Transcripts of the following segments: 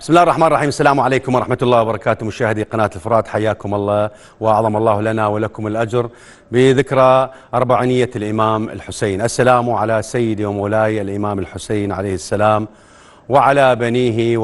بسم الله الرحمن الرحيم. السلام عليكم ورحمة الله وبركاته. مشاهدي قناة الفرات حياكم الله وأعظم الله لنا ولكم الأجر بذكرى أربعينية الإمام الحسين. السلام على سيدي ومولاي الإمام الحسين عليه السلام وعلى بنيه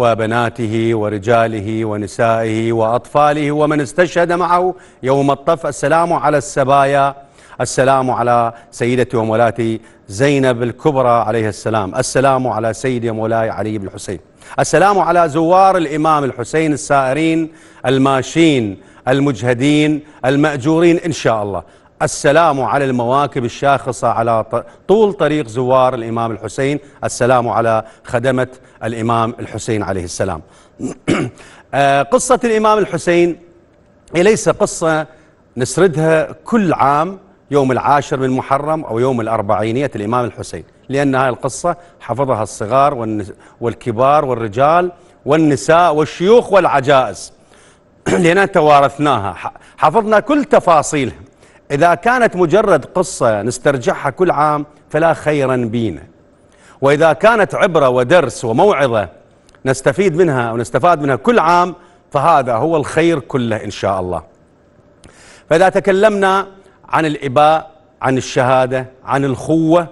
وبناته ورجاله ونسائه وأطفاله ومن استشهد معه يوم الطف. السلام على السبايا. السلام على سيدتي ومولاتي زينب الكبرى عليه السلام. السلام على سيدي ومولاي علي بن الحسين. السلام على زوار الإمام الحسين السائرين الماشين المجهدين المأجورين إن شاء الله. السلام على المواكب الشاخصة على طول طريق زوار الإمام الحسين. السلام على خدمة الإمام الحسين عليه السلام. آه، قصة الإمام الحسين ليس قصة نسردها كل عام يوم العاشر من محرم أو يوم الأربعينية الإمام الحسين. لأن هذه القصة حفظها الصغار والكبار والرجال والنساء والشيوخ والعجائز. لأننا توارثناها حفظنا كل تفاصيلها. إذا كانت مجرد قصة نسترجعها كل عام فلا خيرا بينا. وإذا كانت عبرة ودرس وموعظة نستفيد منها ونستفاد منها كل عام فهذا هو الخير كله إن شاء الله. فإذا تكلمنا عن الإباء عن الشهادة عن الخوة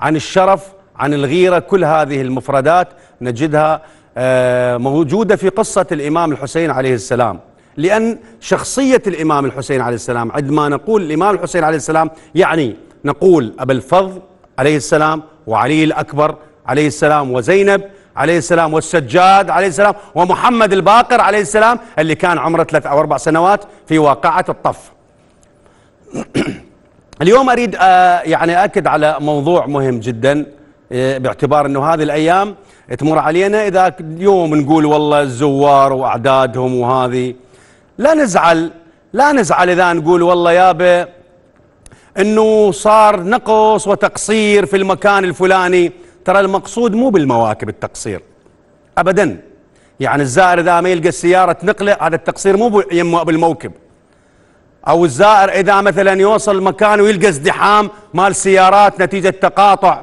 عن الشرف عن الغيرة كل هذه المفردات نجدها آه، موجودة في قصة الإمام الحسين عليه السلام. لأن شخصية الإمام الحسين عليه السلام عندما نقول الإمام الحسين عليه السلام يعني نقول أبا الفضل عليه السلام وعلي الأكبر عليه السلام وزينب عليه السلام والسجاد عليه السلام ومحمد الباقر عليه السلام اللي كان عمره ثلاث أو أربع سنوات في واقعة الطف. اليوم أريد آه، يعني أكد على موضوع مهم جدا آه، باعتبار أنه هذه الأيام تمر علينا. إذا اليوم نقول والله الزوار وأعدادهم وهذه لا نزعل لا نزعل إذا نقول والله يابا أنه صار نقص وتقصير في المكان الفلاني. ترى المقصود مو بالمواكب التقصير أبدا. يعني الزائر إذا ما يلقى السيارة نقله هذا التقصير مو بالموكب. أو الزائر إذا مثلا يوصل مكان ويلقى ازدحام مال سيارات نتيجة تقاطع.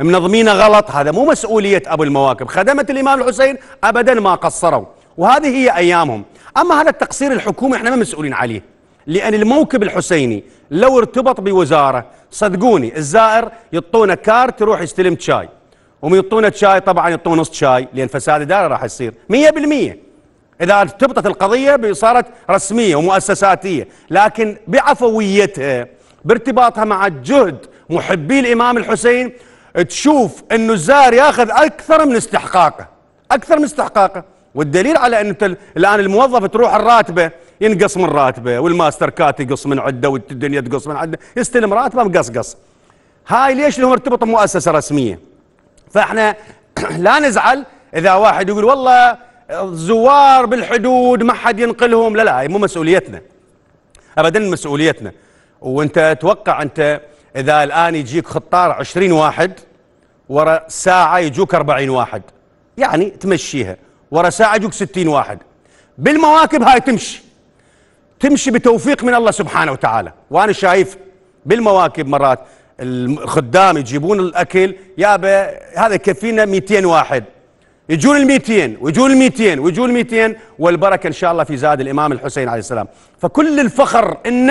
منظمينه غلط. هذا مو مسؤولية أبو المواكب. خدمة الإمام الحسين ابدا ما قصروا. وهذه هي أيامهم. أما هذا التقصير الحكومي إحنا ما مسؤولين عليه. لأن الموكب الحسيني لو ارتبط بوزارة صدقوني الزائر يعطونه كارت يروح يستلم شاي. ومن يعطونه شاي طبعا يعطونه نص شاي لأن فساد إدارة راح يصير. 100% إذا ارتبطت القضية صارت رسمية ومؤسساتية لكن بعفويتها بارتباطها مع جهد محبي الإمام الحسين تشوف أنه الزائر ياخذ أكثر من استحقاقه أكثر من استحقاقه. والدليل على أنه الآن الموظف تروح الراتبة ينقص من راتبة والماستر كات يقص من عدة والدنيا تقص من عدة يستلم راتبه مقصقص. هاي ليش لهم ارتبط بمؤسسة رسمية؟ فإحنا لا نزعل إذا واحد يقول والله الزوار بالحدود ما حد ينقلهم. لا لا هي مو مسؤوليتنا ابدا مسؤوليتنا. وأنت توقع أنت إذا الآن يجيك خطار 20 واحد ورا ساعة يجوك 40 واحد. يعني تمشيها ورا ساعة يجوك 60 واحد. بالمواكب هاي تمشي. تمشي بتوفيق من الله سبحانه وتعالى. وأنا شايف بالمواكب مرات الخدام يجيبون الأكل يابا هذا يكفينا 200 واحد. يجون ال 200 ويجون ال 200 ويجون ال 200 والبركة إن شاء الله في زاد الإمام الحسين عليه السلام. فكل الفخر ان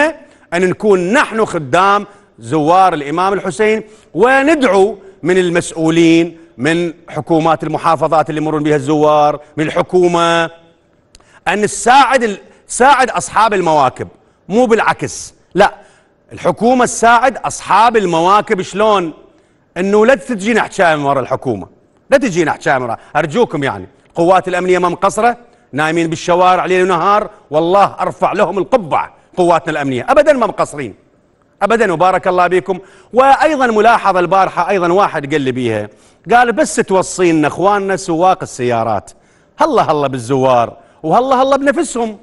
أن نكون نحن خدام زوار الإمام الحسين وندعو من المسؤولين من حكومات المحافظات اللي يمرون بها الزوار من الحكومة أن تساعد تساعد أصحاب المواكب مو بالعكس. لا الحكومة تساعد أصحاب المواكب شلون؟ انه لا تجي نحكي من ورا الحكومة. لا تجينا حشامرة أرجوكم يعني. قوات الأمنية ما مقصرة نايمين بالشوارع ليل ونهار والله أرفع لهم القبعة. قواتنا الأمنية أبدا ما مقصرين. أبدا وبارك الله بكم وأيضا ملاحظة البارحة أيضا واحد قال لي بيها. قال بس توصينا أخواننا سواق السيارات. هلا هلا بالزوار وهلا هلا بنفسهم.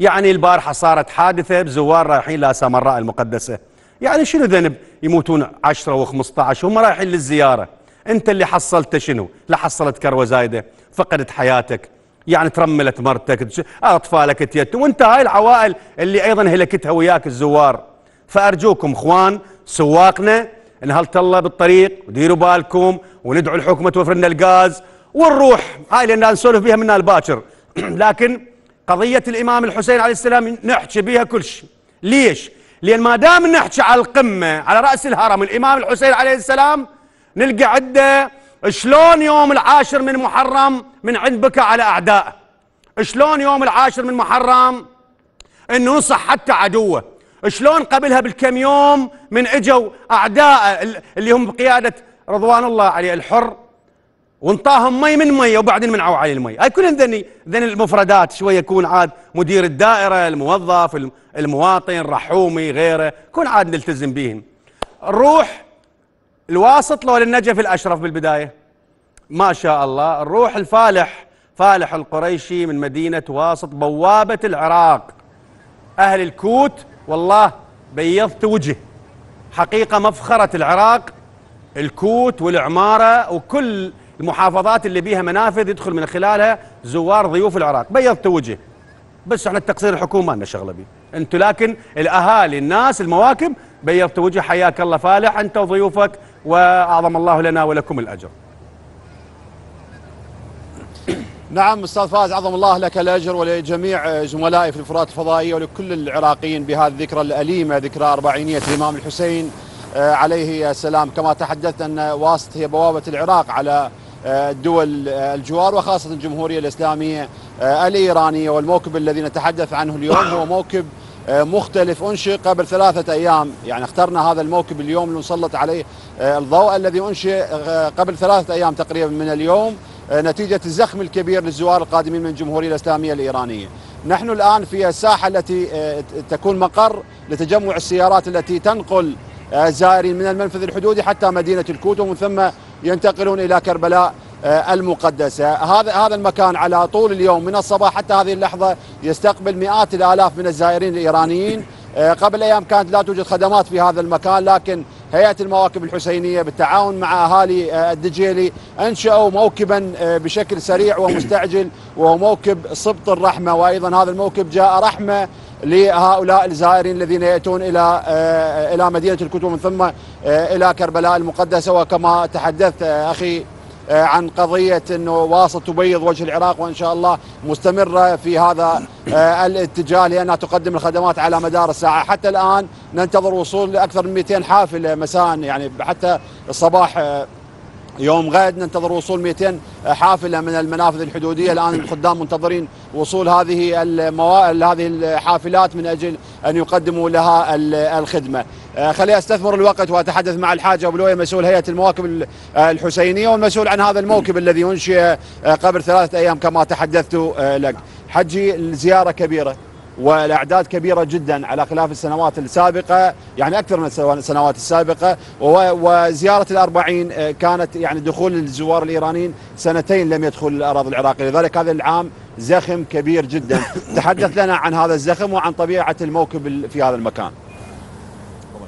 يعني البارحة صارت حادثة بزوار رايحين لسامراء المقدسة. يعني شنو ذنب؟ يموتون عشرة و15 هم رايحين للزيارة. انت اللي حصلته شنو؟ لا حصلت كروة زايدة فقدت حياتك يعني ترملت مرتك أطفالك تيتم وانت هاي العوائل اللي أيضا هلكتها وياك الزوار. فأرجوكم إخوان سواقنا انهلت الله بالطريق وديروا بالكم وندعو الحكومة توفر لنا الغاز والروح هاي اللي نسولف بها من الباكر. لكن قضية الإمام الحسين عليه السلام نحكي بها كل شيء. ليش؟ لأن ما دام نحكي على القمة على رأس الهرم الإمام الحسين عليه السلام نلقى عدة شلون يوم العاشر من محرم من عند بكى على أعدائه شلون يوم العاشر من محرم انه نصح حتى عدوه؟ شلون قبلها بالكم يوم من إجوا أعداء اللي هم بقيادة رضوان الله عليه الحر وانطاهم مي من مي وبعدين منعوا عليه المي. هاي كلهم ذني ذني المفردات شوية يكون عاد مدير الدائرة الموظف المواطن رحومي غيره يكون عاد نلتزم بهم نروح الواسط لو للنجف الأشرف بالبداية. ما شاء الله. نروح الفالح فالح القريشي من مدينة واسط بوابة العراق. أهل الكوت والله بيضت وجه. حقيقة مفخرة العراق الكوت والعمارة وكل المحافظات اللي بيها منافذ يدخل من خلالها زوار ضيوف العراق. بيضت وجه. بس إحنا التقصير الحكومة ما لنا شغلة به أنتم لكن الأهالي الناس المواكب بيضت وجه. حياك الله فالح انت وضيوفك. وأعظم الله لنا ولكم الأجر. نعم أستاذ فاز عظم الله لك الأجر ولجميع زملائي في الفرات الفضائية ولكل العراقيين بهذه الذكرى الأليمة ذكرى أربعينية الإمام الحسين آه، عليه السلام. كما تحدثت أن واسط هي بوابة العراق على آه، الدول آه، الجوار وخاصة الجمهورية الإسلامية الإيرانية والموكب الذي نتحدث عنه اليوم. هو موكب مختلف أنشئ قبل ثلاثة أيام. يعني اخترنا هذا الموكب اليوم لنسلط عليه الضوء الذي أنشئ قبل ثلاثة أيام تقريبا من اليوم نتيجة الزخم الكبير للزوار القادمين من الجمهورية الإسلامية الإيرانية. نحن الآن في الساحة التي آه، تكون مقر لتجمع السيارات التي تنقل الزائرين من المنفذ الحدودي حتى مدينة الكوت ومن ثم ينتقلون إلى كربلاء. آه، المقدسة. هذا هذا المكان على طول اليوم من الصباح حتى هذه اللحظة يستقبل مئات الآلاف من الزائرين الإيرانيين. آه، قبل أيام كانت لا توجد خدمات في هذا المكان لكن هيئة المواكب الحسينية بالتعاون مع أهالي آه، الدجيلي أنشأوا موكبا بشكل سريع ومستعجل وهو موكب سبط الرحمة. وأيضا هذا الموكب جاء رحمة لهؤلاء الزائرين الذين يأتون إلى إلى مدينة الكتب من ثم إلى كربلاء المقدسة. وكما تحدثت آه، عن قضية أنه واسط تبيض وجه العراق وإن شاء الله مستمرة في هذا آه، الاتجاه لأنها تقدم الخدمات على مدار الساعة. حتى الآن ننتظر وصول أكثر من 200 حافلة مساء يعني حتى الصباح آه، يوم غد ننتظر وصول 200 حافلة من المنافذ الحدودية. الآن الخدام منتظرين وصول هذه الموائل هذه الحافلات من أجل أن يقدموا لها الخدمة. آه، خليني أستثمر الوقت وأتحدث مع الحاج أبو لويه مسؤول هيئة المواكب الحسينية والمسؤول عن هذا الموكب الذي أنشئ آه، قبل ثلاثة أيام كما تحدثت آه، لك. حجي الزياره كبيرة والأعداد كبيرة جدا على خلاف السنوات السابقة يعني أكثر من السنوات السابقة وزيارة الأربعين كانت يعني دخول الزوار الإيرانيين سنتين لم يدخل الأراضي العراقية. لذلك هذا العام زخم كبير جدا. تحدث لنا عن هذا الزخم وعن طبيعة الموكب في هذا المكان.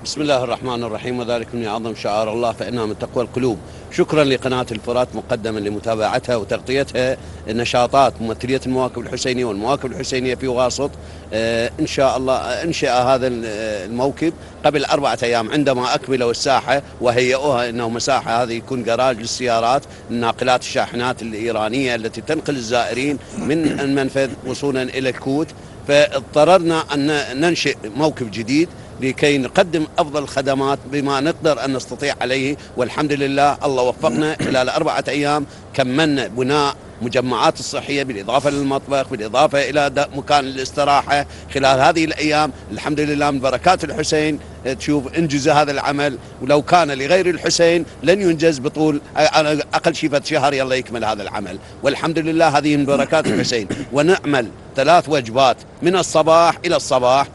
بسم الله الرحمن الرحيم. وذلك من أعظم شعار الله فإنها من تقوى القلوب. شكرا لقناة الفرات مقدما لمتابعتها وتغطيتها. نشاطات ممثلية المواكب الحسينية والمواكب الحسينية في واسط آه، إن شاء الله أنشأ هذا الموكب قبل أربعة أيام. عندما أكملوا الساحة وهيئوها أنه مساحة هذه يكون جراج للسيارات الناقلات الشاحنات الإيرانية التي تنقل الزائرين من المنفذ وصولا إلى الكوت. فاضطررنا أن ننشئ موكب جديد. لكي نقدم أفضل الخدمات بما نقدر أن نستطيع عليه. والحمد لله الله وفقنا خلال أربعة أيام كملنا بناء مجمعات الصحية بالإضافة للمطبخ بالإضافة إلى مكان الاستراحة خلال هذه الأيام. الحمد لله من بركات الحسين تشوف انجز هذا العمل. ولو كان لغير الحسين لن ينجز بطول أقل شيء شهر يلا يكمل هذا العمل. والحمد لله هذه من بركات الحسين. ونعمل ثلاث وجبات من الصباح إلى الصباح.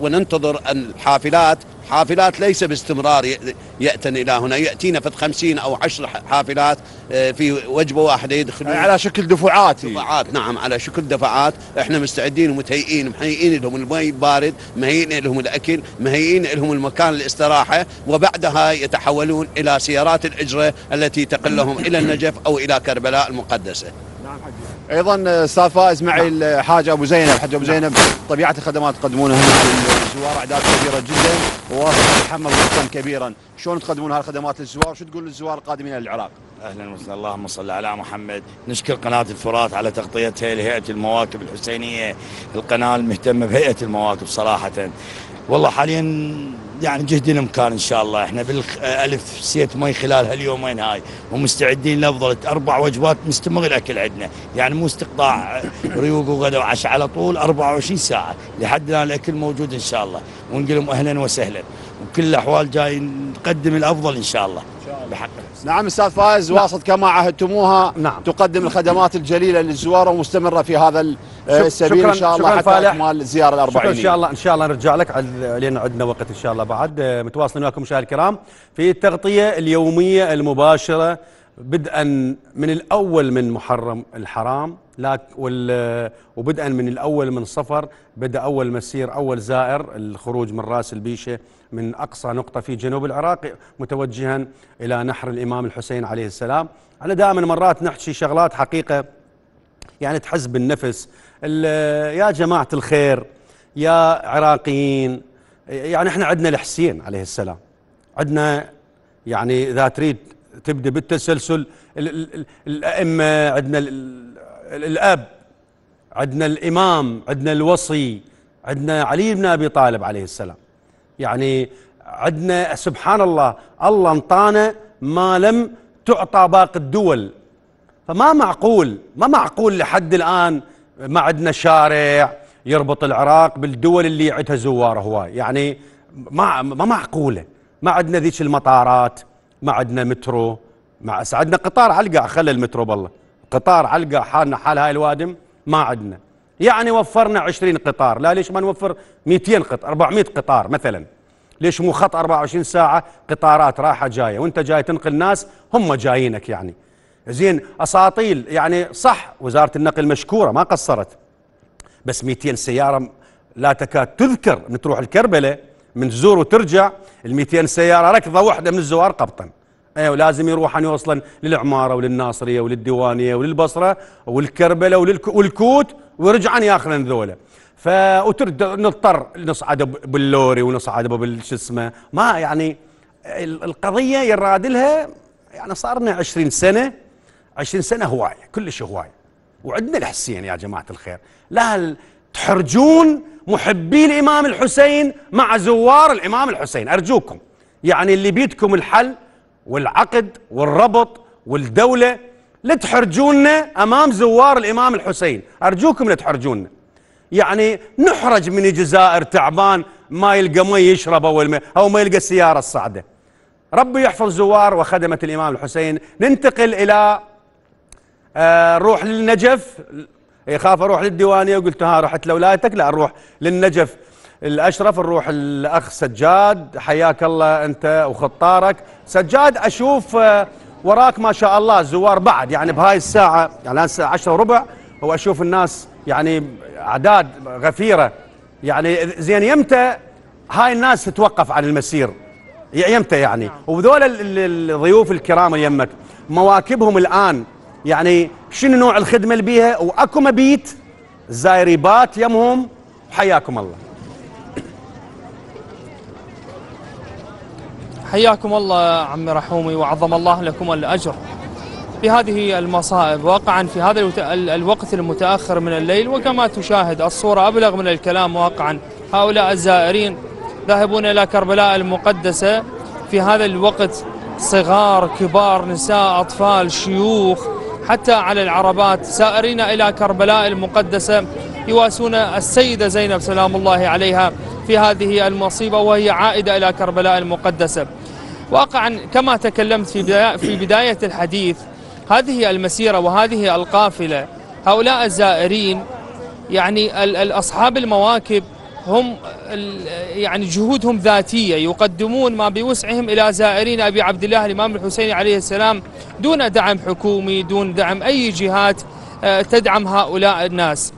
وننتظر الحافلات حافلات ليس باستمرار يأتن إلى هنا. يأتينا في خمسين أو عشر حافلات آه، في وجبة واحدة يدخلون. على شكل دفعات. دفعات نعم على شكل دفعات. إحنا مستعدين ومتهيئين مهيئين لهم المي بارد مهيئين لهم الأكل مهيئين لهم المكان الاستراحة وبعدها يتحولون إلى سيارات الأجرة التي تقلهم إلى النجف أو إلى كربلاء المقدسة. نعم حجي أيضا أستاذ فائز معي الحاج أبو زينب. الحاج أبو زينب طبيعة الخدمات تقدمونها هنا للزوار أعداد كبيرة جدا. وواصل يتحمل وقتا كبيرا. شلون تقدمون هالخدمات للزوار؟ شو تقول للزوار القادمين إلى العراق؟ أهلا وسهلا. اللهم صل على محمد. نشكر قناة الفرات على تغطيتها لهيئه المواكب الحسينية. القناة المهتمة بهيئة المواكب صراحة. والله حاليا يعني جهد الامكان إن شاء الله. إحنا بالالف سيت مي خلال هاليومين هاي. ومستعدين لأفضل أربع وجبات مستمر الأكل عندنا. يعني مو استقطاع ريوق وغدا وعشاء على طول 24 ساعة. لحد الآن الأكل موجود إن شاء الله. ونقول لهم أهلا وسهلا. وكل الأحوال جاي نقدم الأفضل إن شاء الله. بحق نعم أستاذ فايز نعم. واصل كما عهدتموها. نعم. تقدم الخدمات الجليلة للزوار ومستمرة في هذا السبيل. إن شاء الله حتى فالح. اكمال الزياره الأربعينية. إن شاء الله إن شاء الله نرجع لك. لأن عندنا وقت إن شاء الله بعد. متواصلين وياكم مشاهدينا الكرام. في التغطية اليومية المباشرة بدءا من الأول من محرم الحرام. لك وبدءا من الأول من صفر بدا أول مسير أول زائر الخروج من راس البيشة من أقصى نقطة في جنوب العراق متوجها إلى نحر الإمام الحسين عليه السلام. أنا دائما مرات نحكي شغلات حقيقة يعني تحس بالنفس. يا جماعة الخير يا عراقيين يعني إحنا عندنا الحسين عليه السلام. عندنا يعني إذا تريد تبدأ بالتسلسل الأئمة عندنا الأب عندنا الإمام عندنا الوصي عندنا علي بن أبي طالب عليه السلام. يعني عندنا سبحان الله الله انطانا ما لم تعطى باقي الدول. فما معقول ما معقول لحد الآن ما عندنا شارع يربط العراق بالدول اللي عندها زوار هواي؟ يعني ما ما معقولة. ما عندنا ذيك المطارات ما عندنا مترو ما عندنا قطار علقة خلى المترو بالله. قطار علقة حالنا حال هاي الوادم ما عندنا يعني وفرنا 20 قطار. لا ليش ما نوفر 200 قطار؟ 400 قطار مثلا. ليش مو خط 24 ساعة قطارات رايحة جاية؟ وأنت جاي تنقل ناس هم جايينك يعني. زين أساطيل يعني صح وزارة النقل مشكورة ما قصرت. بس 200 سيارة لا تكاد تذكر. من تروح الكربلة من تزور وترجع ال 200 سيارة ركضة واحدة من الزوار قبطا. أيوه لازم يروحن يوصلن للعمارة وللناصرية وللديوانية وللبصرة والكربلة والكوت ويرجعن يأخذن ذولا. ف نضطر نصعد باللوري ونصعد بالش اسمه ما يعني القضية يراد لها يعني صار لنا 20 سنة 20 سنة هواية كلش هواية. وعندنا الحسين يا جماعة الخير. لا تحرجون محبي الإمام الحسين مع زوار الإمام الحسين؟ أرجوكم. يعني اللي بيدكم الحل والعقد والربط والدولة لا تحرجونا أمام زوار الإمام الحسين. أرجوكم لا تحرجونا يعني نحرج من الجزائر تعبان ما يلقى مي يشرب أو, ما يلقى السيارة الصعدة ربي يحفظ زوار وخدمة الإمام الحسين. ننتقل إلى آه نروح للنجف. يخاف أروح للديوانية؟ وقلت ها رحت لولايتك؟ لا نروح للنجف. الأشرف نروح الأخ سجاد. حياك الله أنت وخطارك. سجاد أشوف آه وراك ما شاء الله زوار بعد. يعني بهاي الساعة يعني الساعة 10 وربع وأشوف الناس يعني أعداد غفيرة. يعني زين يمتى هاي الناس تتوقف عن المسير؟ يمتى يعني؟ وذول الضيوف الكرام اللي يمك مواكبهم الآن. يعني شنو نوع الخدمة اللي بيها؟ وأكو مبيت الزاير بات يمهم. حياكم الله. حياكم الله عمي رحومي وعظم الله لكم الأجر. في هذه المصائب واقعا في هذا الوقت المتأخر من الليل وكما تشاهد الصورة أبلغ من الكلام واقعا. هؤلاء الزائرين ذاهبون إلى كربلاء المقدسة. في هذا الوقت صغار كبار نساء أطفال شيوخ حتى على العربات سائرين إلى كربلاء المقدسة. يواسون السيدة زينب سلام الله عليها في هذه المصيبة وهي عائدة إلى كربلاء المقدسة. واقعا كما تكلمت في بداية الحديث هذه المسيرة وهذه القافلة هؤلاء الزائرين يعني أصحاب المواكب هم يعني جهودهم ذاتية يقدمون ما بوسعهم إلى زائرين أبي عبد الله الإمام الحسين عليه السلام دون دعم حكومي دون دعم أي جهات آه، تدعم هؤلاء الناس.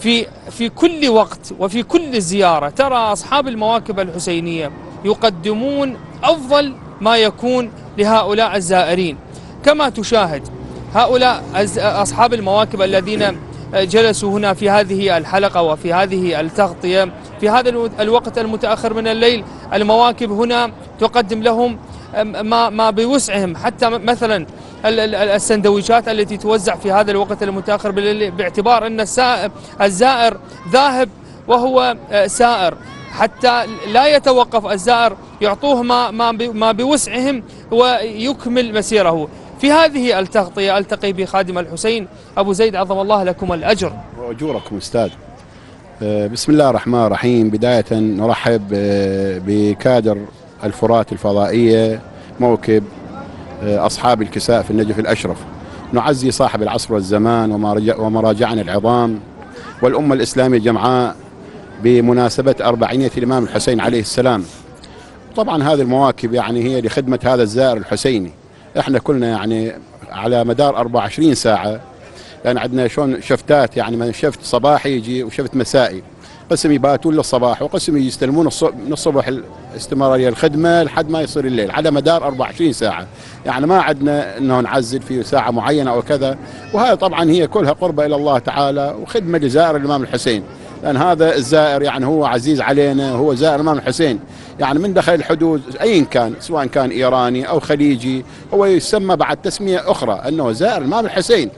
في في كل وقت وفي كل زيارة ترى أصحاب المواكب الحسينية يقدمون أفضل ما يكون لهؤلاء الزائرين. كما تشاهد هؤلاء أصحاب المواكب الذين جلسوا هنا في هذه الحلقة وفي هذه التغطية في هذا الوقت المتأخر من الليل المواكب هنا تقدم لهم ما ما بوسعهم. حتى مثلا ال- ال- السندويشات التي توزع في هذا الوقت المتأخر بالليل باعتبار أن السائر الزائر ذاهب وهو آه، سائر. حتى لا يتوقف الزائر يعطوه ما ما بوسعهم ويكمل مسيره. في هذه التغطية ألتقي بخادم الحسين أبو زيد عظم الله لكم الأجر. وأجوركم أستاذ. آه، بسم الله الرحمن الرحيم. بداية نرحب آه، بكادر الفرات الفضائية موكب آه، أصحاب الكساء في النجف الأشرف. نعزي صاحب العصر والزمان ومراجع- ومراجعنا العظام. والأمة الإسلامية جمعاء بمناسبة أربعينية الإمام الحسين عليه السلام. طبعا هذه المواكب يعني هي لخدمة هذا الزائر الحسيني. إحنا كلنا يعني على مدار 24 ساعة لأن عندنا شلون شفتات يعني من شفت صباحي يجي وشفت مسائي. قسم يباتون للصباح وقسم يستلمون من الصبح الاستمراريه الخدمة لحد ما يصير الليل على مدار 24 ساعة. يعني ما عندنا إنه نعزل في ساعة معينة أو كذا. وهذا طبعا هي كلها قربة إلى الله تعالى وخدمة لزائر الإمام الحسين. لأن هذا الزائر يعني هو عزيز علينا هو زائر الامام الحسين. يعني من دخل الحدود ايا كان؟ سواء كان إيراني أو خليجي هو يسمى بعد تسمية أخرى أنه زائر الامام الحسين.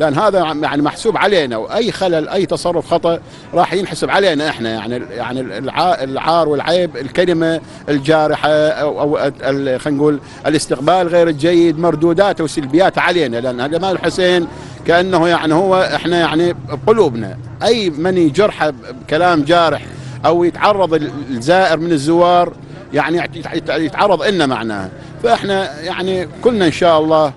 لأن هذا يعني محسوب علينا وأي خلل أي تصرف خطأ راح ينحسب علينا إحنا. يعني يعني الع- العار والعيب الكلمة الجارحة أو, أو خلينا نقول الاستقبال غير الجيد مردوداته وسلبياته علينا. لأن هذا مال الحسين كأنه يعني هو إحنا يعني بقلوبنا. أي من يجرحه بكلام جارح أو يتعرض الزائر من الزوار يعني يت- يت- يتعرض لنا معناه. فإحنا يعني كلنا إن شاء الله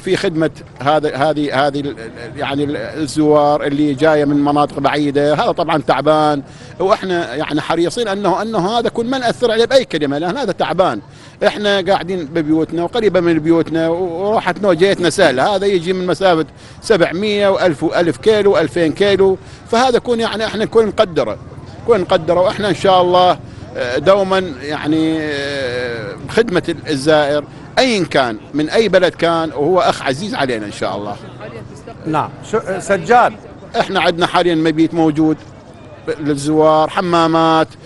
في خدمة هذا هذه هذه يعني ال- الزوار اللي جاية من مناطق بعيدة. هذا طبعا تعبان. وإحنا يعني حريصين انه أنه هذا كل ما نأثر عليه بأي كلمة لأن هذا تعبان. إحنا قاعدين ببيوتنا وقريبة من بيوتنا وراحتنا وجيتنا سهلة. هذا يجي من مسافة 700 و1000 و1000 كيلو و2000 كيلو. فهذا يكون يعني إحنا نكون نقدره نكون نقدره. وإحنا إن شاء الله آه، دوما يعني آه، بخدمه الزائر ايا كان من أي بلد كان وهو أخ عزيز علينا إن شاء الله. نعم. شو سجاد. إحنا عندنا حاليا مبيت موجود للزوار حمامات آه،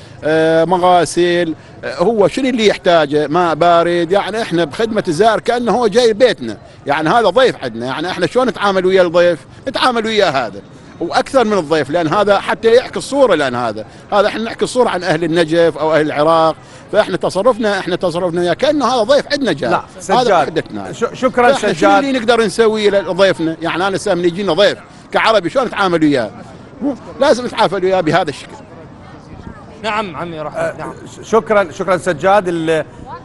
مغاسل آه، هو شنو اللي يحتاجه؟ ماء بارد يعني إحنا بخدمة الزائر كأنه هو جاي بيتنا يعني هذا ضيف عندنا. يعني إحنا شلون نتعامل ويا الضيف؟ نتعامل وياه هذا. وأكثر من الضيف لأن هذا حتى يحكي الصورة لأن هذا. هذا إحنا نحكي الصورة عن أهل النجف أو أهل العراق. فإحنا تصرفنا إحنا تصرفنا وياه كأنه هذا ضيف عندنا جاء لا هذا سجاد. وحدتنا ش- شكرا فإحنا شنو سجاد. اللي نقدر نسويه لضيفنا؟ يعني أنا سام يجينا ضيف كعربي شلون نتعامل وياه؟ لازم نتعامل وياه بهذا الشكل. نعم عمي رحمة. نعم. شكرا شكرا سجاد.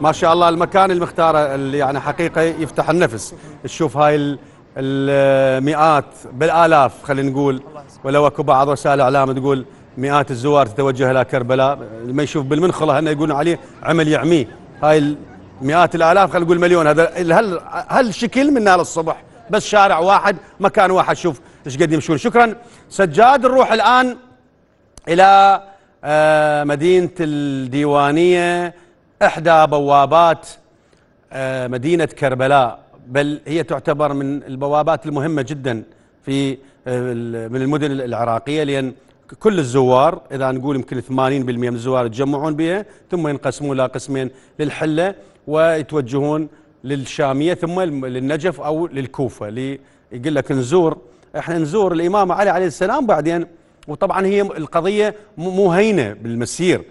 ما شاء الله المكان المختار اللي يعني حقيقه يفتح النفس. تشوف هاي ال- المئات بالالاف خلينا نقول. ولو اكو بعض وسائل الاعلام تقول مئات الزوار تتوجه إلى كربلاء. لما يشوف بالمنخله هنا يقولون عليه عمل يعميه هاي مئات الالاف خلينا نقول مليون. هذا هل هل شكل من نار الصبح؟ بس شارع واحد مكان واحد. شوف إيش قد يمشون. شكرا سجاد نروح الآن إلى آه، مدينة الديوانية إحدى بوابات آه، مدينة كربلاء. بل هي تعتبر من البوابات المهمة جدا في آه، من المدن العراقية لأن كل الزوار إذا نقول يمكن 80% من الزوار يتجمعون بها ثم ينقسمون إلى قسمين للحلة ويتوجهون للشامية ثم للنجف أو للكوفة. لي يقول لك نزور إحنا نزور الإمام علي عليه السلام بعدين وطبعا هي القضية مو هينة بالمسير.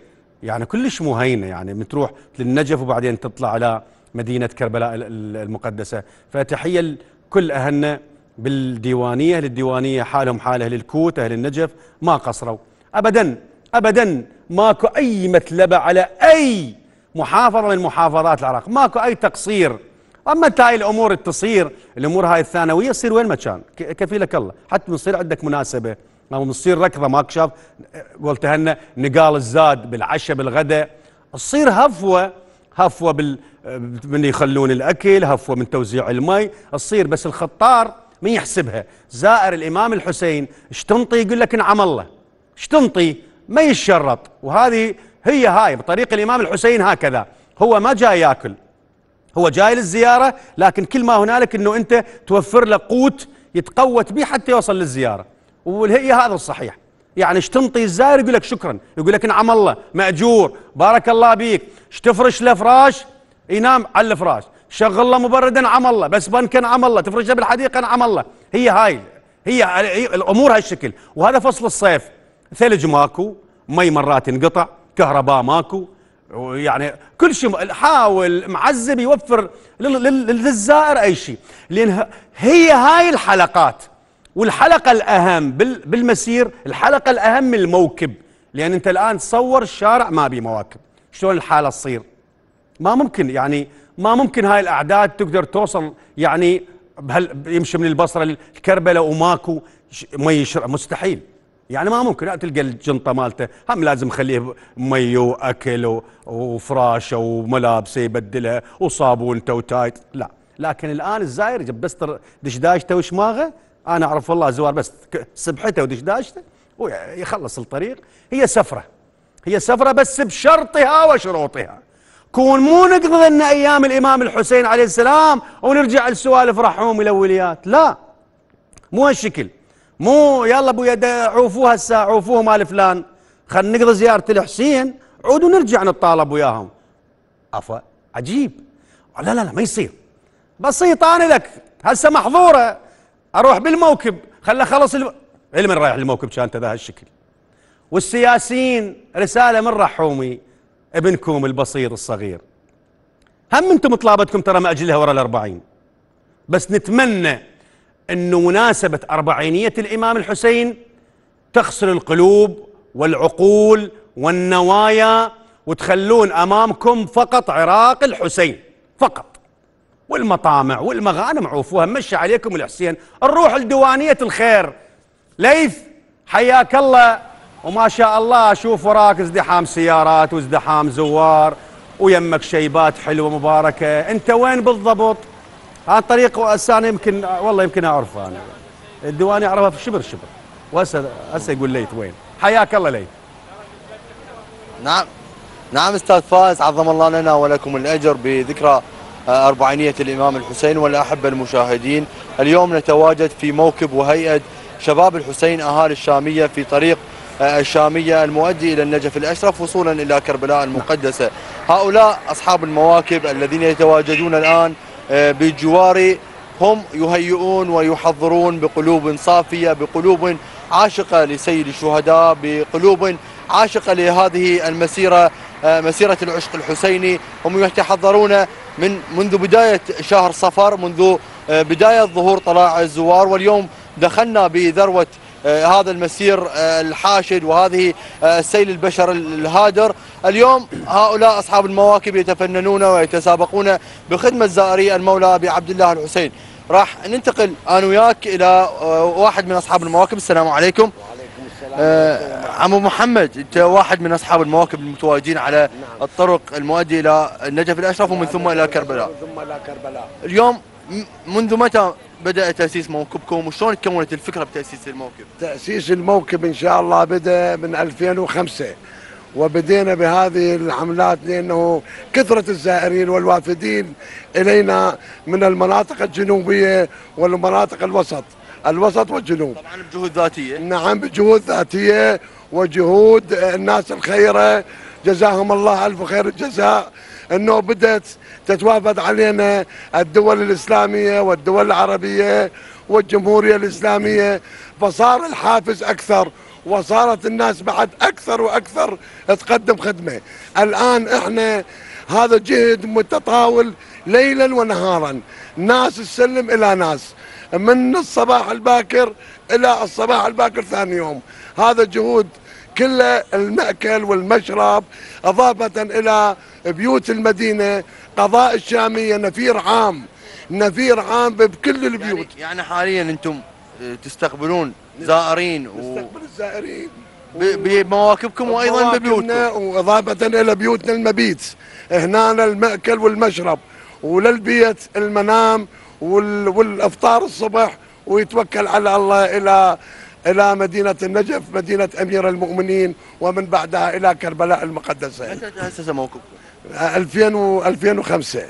يعني كلش مو هينة. يعني من تروح للنجف وبعدين تطلع على مدينة كربلاء ال- ال- المقدسة. فتحية لكل أهلنا بالديوانية. للديوانية حالهم حال أهل الكوت أهل النجف. ما قصروا. ابدا ابدا ماكو أي مثلبه على أي محافظة من محافظات العراق. ماكو أي تقصير. أما انت هاي الأمور تصير الأمور هاي الثانوية تصير وين ما كان. كفيلك الله. حتى بنصير عندك مناسبة. أو بنصير ركضة ماك شاف قلت هنا نقال الزاد بالعشاء بالغداء. تصير هفوة هفوة بال من يخلون الأكل هفوة من توزيع المي تصير بس الخطار من يحسبها. زائر الإمام الحسين إيش تنطي؟ يقول لك نعم الله. إيش تنطي؟ ما يشرط. وهذه هي هاي بطريق الإمام الحسين هكذا. هو ما جاي ياكل. هو جاي للزيارة لكن كل ما هنالك إنه أنت توفر له قوت يتقوت به حتى يوصل للزيارة. وهي هذا الصحيح. يعني إيش تنطي الزائر يقول لك شكرا يقول لك نعم الله مأجور بارك الله بيك. إيش تفرش له فراش؟ ينام على الفراش. شغل له مبردا عم الله بس بنكن عم الله تفرشه بالحديقة عم الله. هي هاي هي, الأمور هالشكل وهذا فصل الصيف. ثلج ماكو مي مرات انقطع كهرباء ماكو. يعني كل شيء حاول معذب يوفر لل- لل- للزائر أي شيء. لأن هي هاي الحلقات. والحلقة الأهم بال- بالمسير الحلقة الأهم من الموكب. لأن أنت الآن تصور الشارع ما بي مواكب. شلون الحالة تصير؟ ما ممكن يعني ما ممكن هاي الأعداد تقدر توصل يعني بهال يمشي من البصرة لكربلاء وماكو مي مستحيل. يعني ما ممكن. تلقى الجنطة مالته. هم لازم خليه مي وأكل و- وفراشة وملابسه يبدلها وصابونته وتايد. لا. لكن الآن الزاير بس دشداشته وشماغه أنا اعرف والله زوار بس سبحته ودشداشته ويخلص الطريق. هي سفرة. هي سفرة بس بشرطها وشروطها. كون مو نقضي لنا أيام الإمام الحسين عليه السلام ونرجع لسوالف رحوم الأوليات. لا. مو هالشكل. مو يلا ابويا دا- عوفوها هسه عوفوه مال فلان. خلينا نقضي زيارة الحسين عودوا نرجع نتطالب وياهم. عفوا. عجيب. لا لا لا ما يصير. بسيط أنا لك. هسه محظورة. أروح بالموكب. خله خلص الم... اللي من رايح الموكب كان ذا هالشكل. والسياسيين رسالة من رحومي؟ ابنكم البسيط الصغير. هم أنتم طلابتكم ترى ماجلها ورا الأربعين. بس نتمنى إنه مناسبة أربعينية الإمام الحسين تغسل القلوب والعقول والنوايا وتخلون أمامكم فقط عراق الحسين. فقط. والمطامع والمغانم عوفوها مشي عليكم الحسين. نروح لديوانيه الخير. ليث حياك الله. وما شاء الله أشوف وراك ازدحام سيارات وازدحام زوار. ويمك شيبات حلوة مباركة. أنت وين بالضبط؟ عن طريق هسه أنا يمكن والله يمكن أعرفه أنا. الديواني اعرفها في شبر شبر. وهسه هسه يقول ليث وين. حياك الله ليث. نعم. نعم أستاذ فايز عظم الله لنا ولكم الأجر بذكرى أربعينية الإمام الحسين والأحبة المشاهدين. اليوم نتواجد في موكب وهيئة شباب الحسين أهالي الشامية في طريق آه، الشامية المؤدي إلى النجف الأشرف وصولا إلى كربلاء المقدسة. هؤلاء أصحاب المواكب الذين يتواجدون الآن آه، بجوار هم يهيئون ويحضرون بقلوب صافية بقلوب عاشقة لسيد الشهداء بقلوب عاشقة لهذه المسيرة آه، مسيرة العشق الحسيني. هم يتحضرون من منذ بداية شهر صفر منذ آه، بداية ظهور طلاع الزوار. واليوم دخلنا بذروة آه، هذا المسير الحاشد وهذه السيل البشر الهادر. اليوم هؤلاء أصحاب المواكب يتفننون ويتسابقون بخدمة زائري المولى أبي عبد الله الحسين. راح ننتقل أنا وياك إلى واحد من أصحاب المواكب. السلام عليكم. عمو محمد أنت واحد من أصحاب المواكب المتواجدين على الطرق المؤدي إلى النجف الأشرف ومن ثم إلى كربلاء. ثم إلى كربلاء. اليوم منذ متى بدأ تأسيس موكبكم وشلون تكونت الفكرة بتأسيس الموكب؟ تأسيس الموكب إن شاء الله بدأ من 2005 وبدينا بهذه الحملات لأنه كثرة الزائرين والوافدين إلينا من المناطق الجنوبية والمناطق الوسط. الوسط والجنوب. طبعا بجهود ذاتية. نعم بجهود ذاتية وجهود الناس الخيرة. جزاهم الله ألف خير الجزاء. أنه بدأت تتوافد علينا الدول الإسلامية والدول العربية والجمهورية الإسلامية. فصار الحافز أكثر وصارت الناس بعد أكثر وأكثر تقدم خدمة. الآن إحنا هذا جهد متطاول ليلا ونهارا. ناس تسلم إلى ناس. من الصباح الباكر إلى الصباح الباكر ثاني يوم. هذا جهود كله المأكل والمشرب إضافة إلى بيوت المدينة قضاء الشامية نفير عام. نفير عام بكل يعني, البيوت. يعني حاليا أنتم آه، تستقبلون زائرين و- نستقبل الزائرين. ب- بمواكبكم وأيضا ببيوتكم. مواكبنا وإضافة إلى بيوتنا المبيت. هنا المأكل والمشرب. وللبيت المنام وال... والإفطار الصبح ويتوكل على الله إلى إلى مدينة النجف مدينة أمير المؤمنين ومن بعدها إلى كربلاء المقدسة متى تاسس موكبكم؟ 2000 و 2005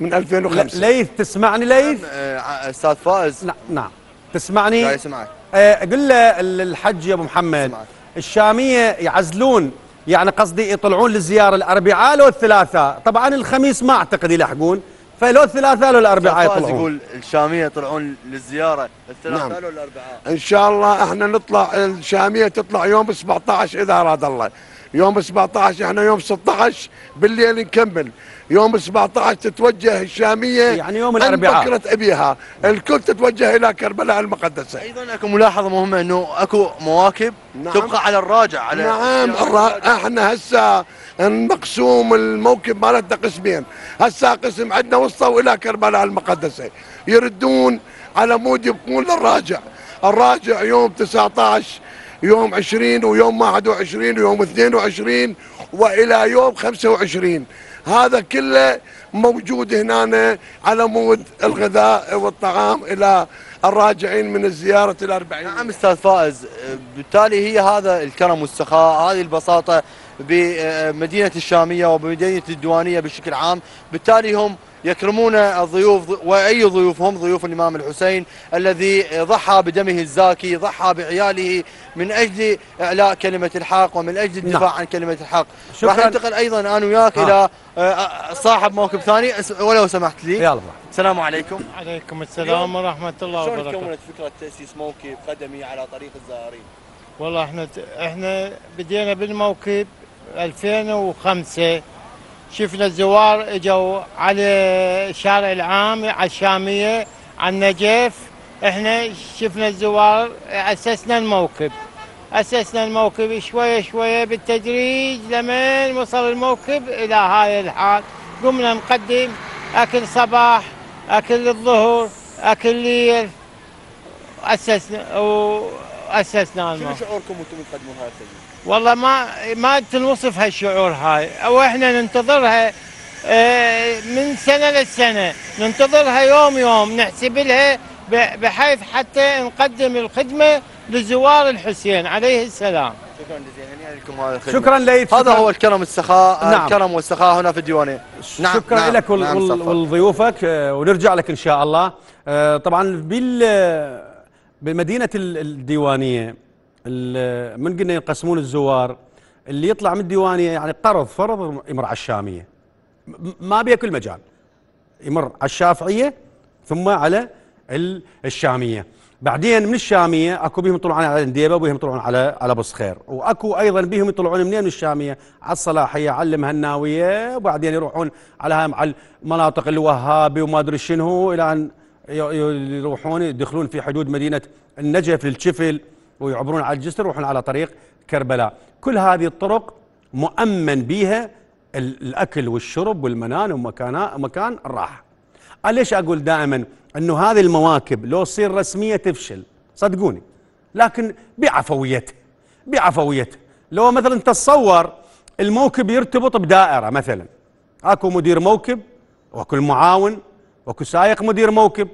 من 2005 ليث تسمعني ليث؟ آه، أستاذ فائز. نعم نعم. تسمعني؟ جاي يسمعك. آه، قل له ال- الحج يا أبو محمد. سمعت. الشامية يعزلون يعني قصدي يطلعون للزيارة الأربعاء لو الثلاثاء. طبعا الخميس ما أعتقد يلحقون. فلو الثلاثاء لو الاربعاء يطلعون. يقول الشامية يطلعون للزيارة. الثلاثاء نعم. ولا الاربعاء إن شاء الله إحنا نطلع الشامية تطلع يوم 17 إذا أراد الله. يوم 17 إحنا يوم 16 بالليل نكمل. يوم 17 تتوجه الشامية يعني يوم عند الأربعاء. بكرة أبيها. الكل تتوجه إلى كربلاء المقدسة. أيضا أكو ملاحظة مهمة إنه أكو مواكب نعم. تبقى على الراجع على نعم الرا- إحنا هسه مقسوم الموكب مالتنا قسمين. هسه قسم عندنا وسطى وإلى كربلاء المقدسة. يردون على مود يبقون للراجع. الراجع يوم 19 يوم 20 ويوم 21 ويوم 22 وإلى يوم 25 هذا كله موجود هنا على مود الغذاء والطعام إلى الراجعين من الزيارة الأربعين. نعم أستاذ فائز. بالتالي هي هذا الكرم والسخاء هذه البساطة بمدينة الشامية وبمدينة الديوانية بشكل عام. بالتالي هم يكرمون الضيوف وأي ضيوف؟ هم ضيوف الإمام الحسين الذي ضحى بدمه الزاكي ضحى بعياله من أجل إعلاء كلمة الحق ومن أجل الدفاع نعم. عن كلمة الحق. شكراً. راح ننتقل أيضا أنا وياك. إلى آه، صاحب موكب ثاني. ولو سمحت لي. يلا السلام عليكم. عليكم السلام ورحمة الله شلون وبركاته. تكونت فكرة تأسيس موكب خدمي على طريق الزائرين والله إحنا إحنا بدينا بالموكب 2005 شفنا الزوار إجوا على الشارع العام على الشامية على النجف. إحنا شفنا الزوار أسسنا الموكب. أسسنا الموكب شوية شوية بالتدريج لمن وصل الموكب إلى هاي الحال. قمنا نقدم أكل صباح أكل الظهر أكل ليل أسسنا وأسسنا الموكب. شنو شعوركم وأنتم تقدمون هاي الخدمه؟ والله ما ما تنوصف هالشعور هاي. أو إحنا ننتظرها آه، من سنة للسنه ننتظرها يوم يوم. نحسب لها ب- بحيث حتى نقدم الخدمة لزوار الحسين عليه السلام. شكرا جزيلا. هنيئا لكم هذا الخدمة. شكرا ليث هذا. هو الكرم السخاء نعم. الكرم والسخاء هنا في الديوانية. نعم شكرا نعم لك وال- نعم. ولضيوفك آه، ونرجع لك إن شاء الله. آه، طبعا بال آه، بمدينة ال- الديوانية ال- من قلنا ينقسمون الزوار اللي يطلع من الديوانيه يعني قرض فرض يمر على الشامية. ما بيها كل مجال. يمر على الشافعية ثم على ال- الشامية. بعدين من الشامية أكو بهم يطلعون على انديبة وبهم يطلعون على على بصخير وأكو أيضا بهم يطلعون منين من الشامية؟ على الصلاحية على المهناويه وبعدين يروحون على على المناطق الوهابي وما أدري شنو إلى أن يروحون يدخلون في حدود مدينة النجف للشفل. ويعبرون على الجسر يروحون على طريق كربلاء. كل هذه الطرق مؤمن بها ال- الأكل والشرب والمنام ومكان مكان الراحة. أنا ليش أقول دائما إنه هذه المواكب لو تصير رسمية تفشل؟ صدقوني. لكن بعفويتها بعفويتها لو مثلا تتصور الموكب يرتبط بدائرة مثلا. أكو مدير موكب وأكو المعاون وأكو سايق مدير موكب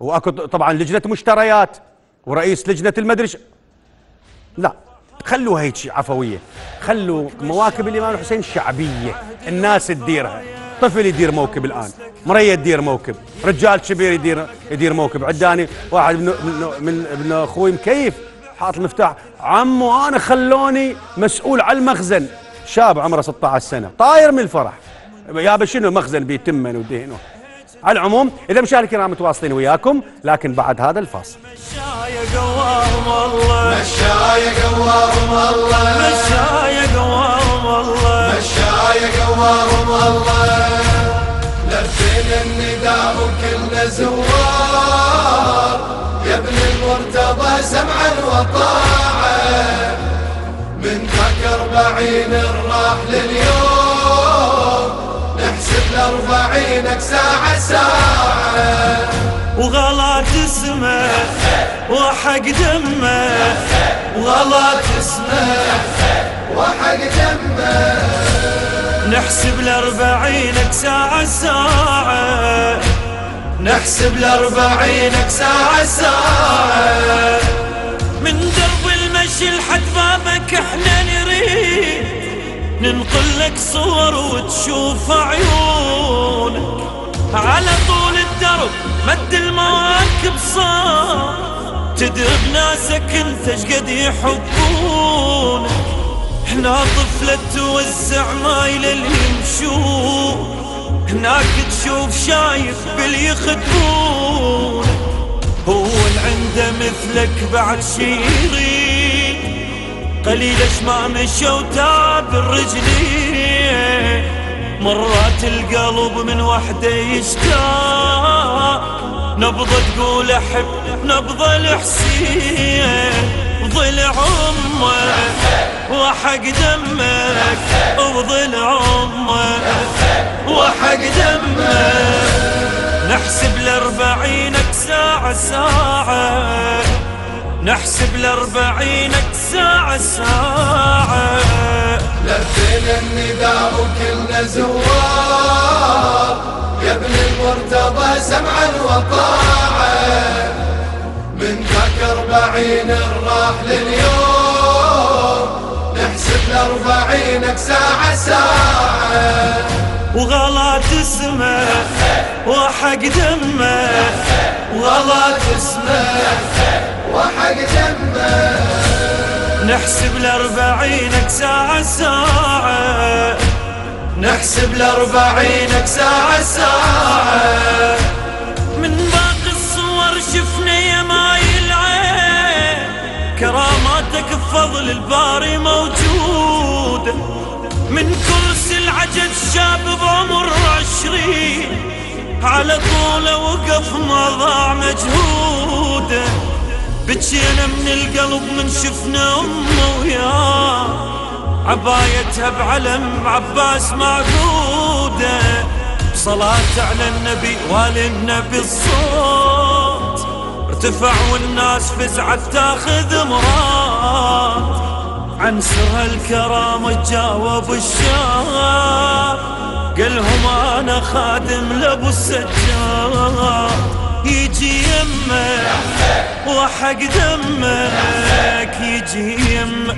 وأكو طبعا لجنة مشتريات. ورئيس لجنة المدري ش- لا خلوها هيك عفوية. خلوا مواكب الإمام الحسين شعبيه الناس تديرها. طفل يدير موكب الآن. مريه تدير موكب. رجال كبير يدير يدير موكب. عداني واحد من من من أخوي مكيف. حاط المفتاح. عمو أنا خلوني مسؤول على المخزن. شاب عمره 16 سنة. طاير من الفرح. يابا شنو مخزن بيتمن ودين على العموم إذا مشاهدينا الكرام متواصلين وياكم لكن بعد هذا الفاصل. مشاية قواهم الله. مشاية قواهم الله. مشاية قواهم الله. مشاية قواهم الله. لبينا النداء وكلنا زوار يا ابن المرتضى سمعا وطاعة. من ذاك أربعين الراح لليوم نحسب الأربعينك ساعة ساعة. وغلط اسمه وحق دمه. وغلط اسمه وحق دمه. نحسب الأربعينك ساعة ساعة. نحسب الأربعينك ساعة ساعة. من درب المشي لحد بابك إحنا نريد. ننقل لك صور وتشوف عيونك. على طول الدرب مد المواكب صار تدري بناسك انت شقد يحبونك. هنا طفلة توزع مايل اللي يمشون هناك تشوف شايف باللي يخدمون هو اللي عنده مثلك بعد شيرين قليل ما مشوا تاب الرجلين مرات القلب من وحدة يشتاق نبضة تقول أحب نبضة الحسين. وضلع أمك وحق دمك وضلع أمك وحق دمك نحسب الأربعينك ساعة ساعة. نحسب الأربعينك ساعة ساعة. لبينا النداء وكلنا زوار؟ يا ابن المرتضى سمعا وطاعة. من ذاك أربعين راح لليوم. نحسب الأربعينك ساعة ساعة. وغلط اسمه. وحق دمه. وغلط اسمه. وحق دمه. نحسب الأربعينك ساعة ساعة. نحسب الأربعينك ساعة ساعة. من باقي الصور شفنا يا ماي العين. كراماتك بفضل الباري موجودة من العجل شاب بعمر عشرين على طوله وقف ما ضاع مجهوده. بجينا من القلب من شفنا أمه وياه. عبايتها بعلم عباس معبوده بصلاة على النبي والي النبي الصوت. ارتفع والناس فزعت تاخذ مراد. عن سر الكرامة تجاوب الشاب قالهم أنا خادم لأبو السجاد يجي يمك وحق دمك يجي يمك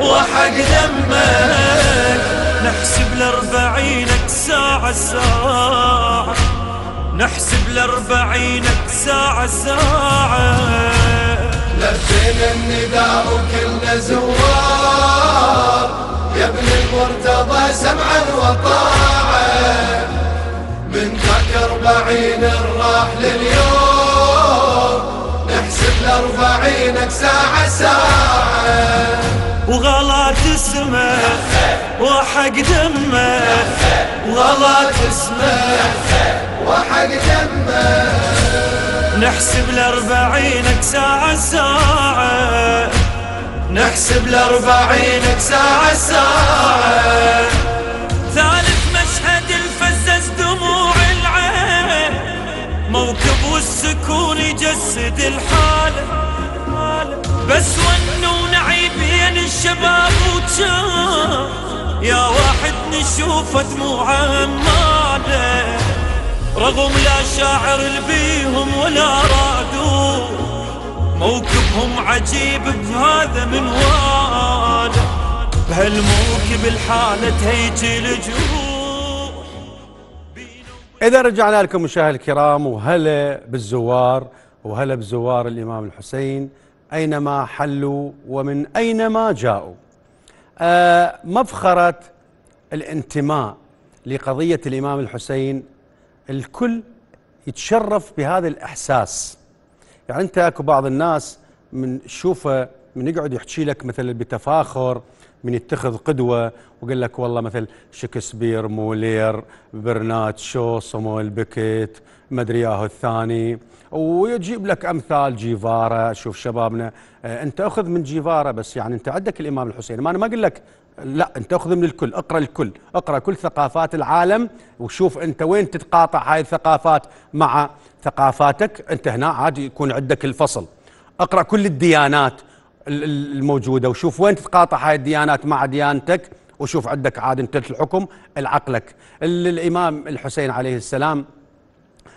وحق دمك نحسب الأربعينك ساعة ساعة. نحسب الأربعينك ساعة ساعة. لبينا النداء وكلنا زوار سمعا وطاعة من ذاك أربعين راح لليوم نحسب الأربعينك ساعة ساعة وغلط اسمه وحق دمه. وغلط اسمه وحق دمه. نحسب الأربعينك ساعة ساعة نحسب الأربعينك ساعة ساعة ثالث مشهد الفزز دموع العين. موكب والسكون يجسد الحالة بس ون ونعي بين الشباب وجان. يا واحد نشوف دموع ماله رغم لا شاعر البيهم ولا رادوا موكبهم عجيب بهذا منوال بهالموكب الحالة تهيجي الجروح إذا رجعنا لكم مشاهدينا الكرام وهلا بالزوار وهلا بزوار الإمام الحسين أينما حلوا ومن أينما جاءوا. آه مفخرة الانتماء لقضية الإمام الحسين الكل يتشرف بهذا الإحساس. يعني أنت أكو بعض الناس من شوفه من يقعد يحكي لك مثلا بتفاخر من يتخذ قدوة ويقول لك والله مثل شكسبير مولير برنات شو صمويل بيكيت مدري ياهو الثاني. ويجيب لك أمثال جيفارا شوف شبابنا. آه أنت أخذ من جيفارا بس يعني أنت عندك الإمام الحسين. ما أنا ما أقول لك لا أنت اخذ من الكل اقرأ الكل اقرأ كل ثقافات العالم وشوف أنت وين تتقاطع هاي الثقافات مع ثقافاتك. أنت هنا عادي يكون عندك الفصل. اقرأ كل الديانات الموجودة وشوف وين تتقاطع هاي الديانات مع ديانتك وشوف عندك عاد أنت الحكم العقلك. الإمام الحسين عليه السلام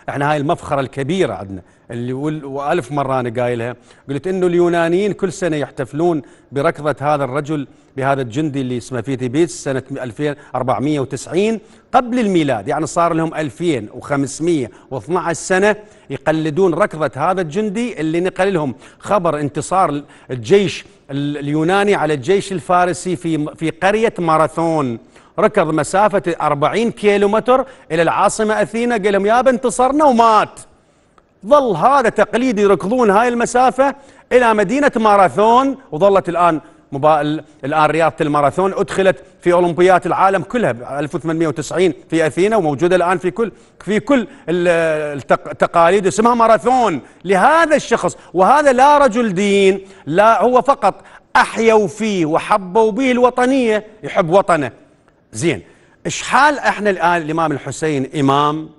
إحنا هاي المفخرة الكبيرة عندنا اللي وألف مرة أنا قايلها قلت إنه اليونانيين كل سنة يحتفلون بركضة هذا الرجل بهذا الجندي اللي اسمه فيتيبيس سنة 2490 قبل الميلاد يعني صار لهم 2512 سنة يقلدون ركضة هذا الجندي اللي نقل لهم خبر انتصار الجيش ال- اليوناني على الجيش الفارسي في في قرية ماراثون. ركض مسافة 40 كيلومتر إلى العاصمة أثينا قال لهم يابا انتصرنا ومات. ظل هذا تقليد يركضون هاي المسافة إلى مدينة ماراثون وظلت الآن مبا... ال- الآن رياضة الماراثون أدخلت في أولمبيات العالم كلها ب 1890 في أثينا وموجودة الآن في كل في كل ال- التق- التقاليد اسمها ماراثون. لهذا الشخص وهذا لا رجل دين لا هو فقط أحيوا فيه وحبوا به الوطنية يحب وطنه. زين. إشحال إحنا الآن؟ الإمام الحسين إمام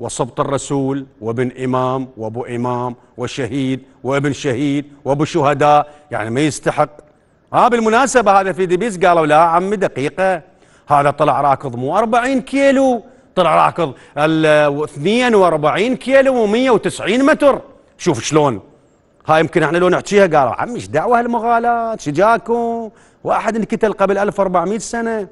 وصبط الرسول وابن إمام وأبو إمام وشهيد وابن شهيد وأبو شهداء. يعني ما يستحق. ها بالمناسبة هذا في دبيس قالوا لا عمي دقيقة. هذا طلع راكض مو 40 كيلو. طلع راكض ال 42 كيلو و190 متر. شوف شلون. هاي يمكن إحنا لو نحكيها قالوا عمي إيش دعوة هالمغالاه شجاكم. واحد انقتل قبل 1400 سنة.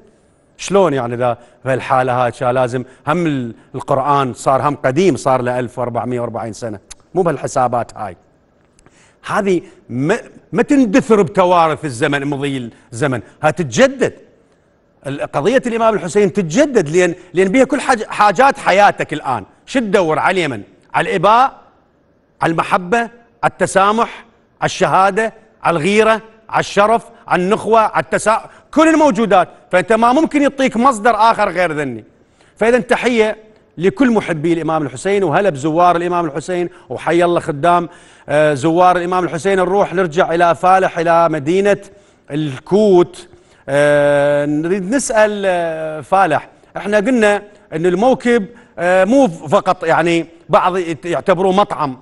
شلون يعني ذا في الحاله هاي لازم هم ال- القرآن صار هم قديم صار له 1440 سنة. مو بهالحسابات هاي. هذه ما, ما تندثر بتوارث الزمن مضي الزمن ها تتجدد. قضية الإمام الحسين تتجدد لأن لأن بها كل حاج حاجات حياتك الآن. شو تدور على اليمن على الإباء على المحبة على التسامح على الشهادة على الغيرة على الشرف على النخوة على التسا كل الموجودات فأنت ما ممكن يعطيك مصدر آخر غير ذني. فإذا تحية لكل محبي الإمام الحسين وهلا بزوار الإمام الحسين وحي الله خدام آه، زوار الإمام الحسين نروح نرجع إلى فالح إلى مدينة الكوت. آه، نريد نسأل آه، فالح. إحنا قلنا إن الموكب مو فقط يعني بعض يعتبروه مطعم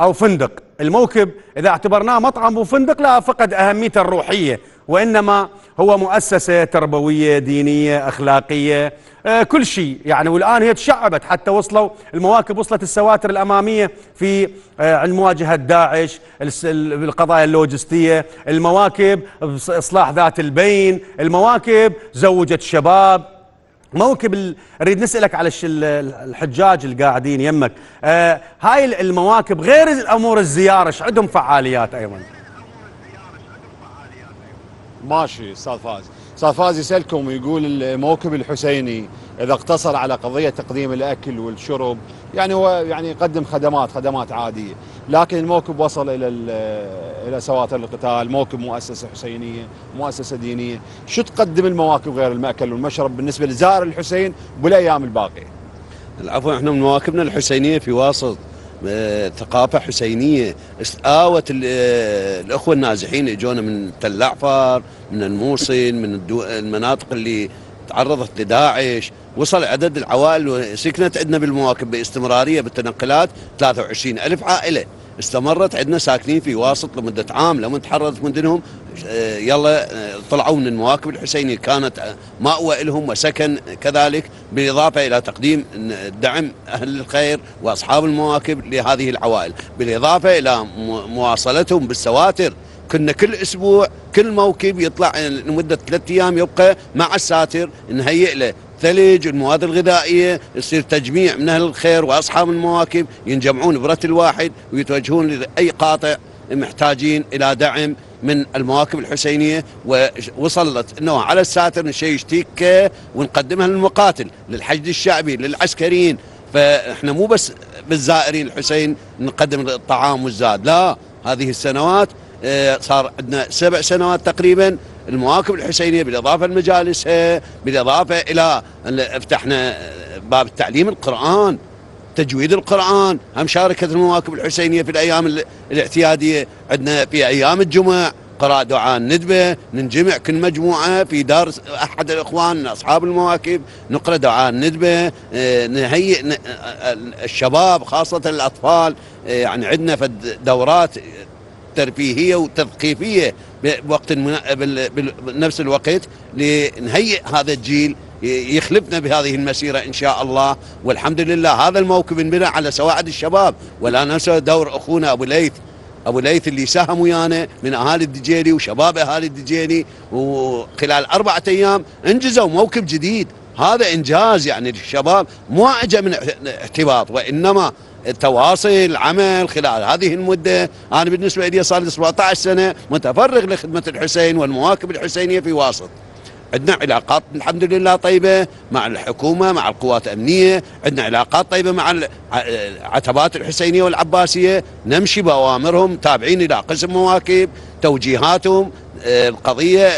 أو فندق. الموكب إذا اعتبرناه مطعم وفندق لا فقد أهميته الروحية وإنما هو مؤسسة تربوية دينية أخلاقية آه، كل شيء. يعني والآن هي تشعبت حتى وصلوا المواكب وصلت السواتر الأمامية في آه، عند مواجهه داعش القضايا اللوجستية المواكب إصلاح ذات البين المواكب زوجت شباب. موكب ال... نريد نسألك على الحجاج اللي قاعدين يمك. آه هاي ال- المواكب غير الأمور الزيارة إيش عندهم فعاليات أيضا؟ ماشي أستاذ فاز. أستاذ فاز يسألكم ويقول الموكب الحسيني إذا اقتصر على قضية تقديم الأكل والشرب يعني هو يعني يقدم خدمات خدمات عادية. لكن الموكب وصل إلى ال- إلى سواتر القتال. موكب مؤسسة حسينية مؤسسة دينية. شو تقدم المواكب غير المأكل والمشرب بالنسبة لزائر الحسين بالأيام الباقية؟ العفو إحنا من مواكبنا الحسينية في واسط آه، ثقافة حسينية. است- آوت آه، الأخوة النازحين اجونا من تل من الموصل من المناطق اللي تعرضت لداعش. وصل عدد العوائل وسكنت عندنا بالمواكب باستمرارية بالتنقلات. 23 ألف عائلة. استمرت. عندنا ساكنين في واسط لمدة عام لما تحررت مدنهم آه، يلا آه، طلعوا من المواكب الحسينية. كانت آه، مأوى لهم وسكن كذلك بالإضافة إلى تقديم دعم أهل الخير وأصحاب المواكب لهذه العوائل، بالإضافة إلى مو- مواصلتهم بالسواتر. كنا كل أسبوع كل موكب يطلع لمدة ثلاث أيام يبقى مع الساتر نهيئ له. ثلج المواد الغذائية يصير تجميع من أهل الخير وأصحاب المواكب ينجمعون برتل واحد ويتوجهون لأي قاطع محتاجين إلى دعم من المواكب الحسينية. ووصلت إنه على الساتر نشيش تيكه ونقدمها للمقاتل للحشد الشعبي للعسكريين. فإحنا مو بس بالزائرين الحسين نقدم الطعام والزاد لا هذه السنوات صار عندنا سبع سنوات تقريبا المواكب الحسينية بالاضافه لمجالسها بالاضافه إلى فتحنا باب التعليم القرآن تجويد القرآن هم شاركت المواكب الحسينية في الأيام ال- الاعتيادية. عندنا في أيام الجمعة قراءة دعاء الندبة ننجمع كل مجموعة في دار أحد الإخوان أصحاب المواكب نقرأ دعاء الندبة آه، نهيئ آه، الشباب خاصة الأطفال آه، يعني عندنا دورات ترفيهية وتثقيفية بوقت. بنفس الوقت لنهيئ هذا الجيل يخلفنا بهذه المسيرة إن شاء الله. والحمد لله هذا الموكب انبنى على سواعد الشباب. ولا ننسى دور أخونا أبو ليث. أبو ليث اللي ساهم ويانا من أهالي الدجيلي وشباب أهالي الدجيلي. وخلال أربعة أيام انجزوا موكب جديد. هذا إنجاز يعني الشباب مو اجى من احتباط وإنما التواصل عمل خلال هذه المدة. أنا بالنسبة لي صار لي 17 سنة متفرغ لخدمة الحسين والمواكب الحسينية في واسط. عندنا علاقات الحمد لله طيبة مع الحكومة مع القوات الأمنية. عندنا علاقات طيبة مع العتبات الحسينية والعباسية. نمشي بأوامرهم تابعين إلى قسم مواكب توجيهاتهم. آه، القضية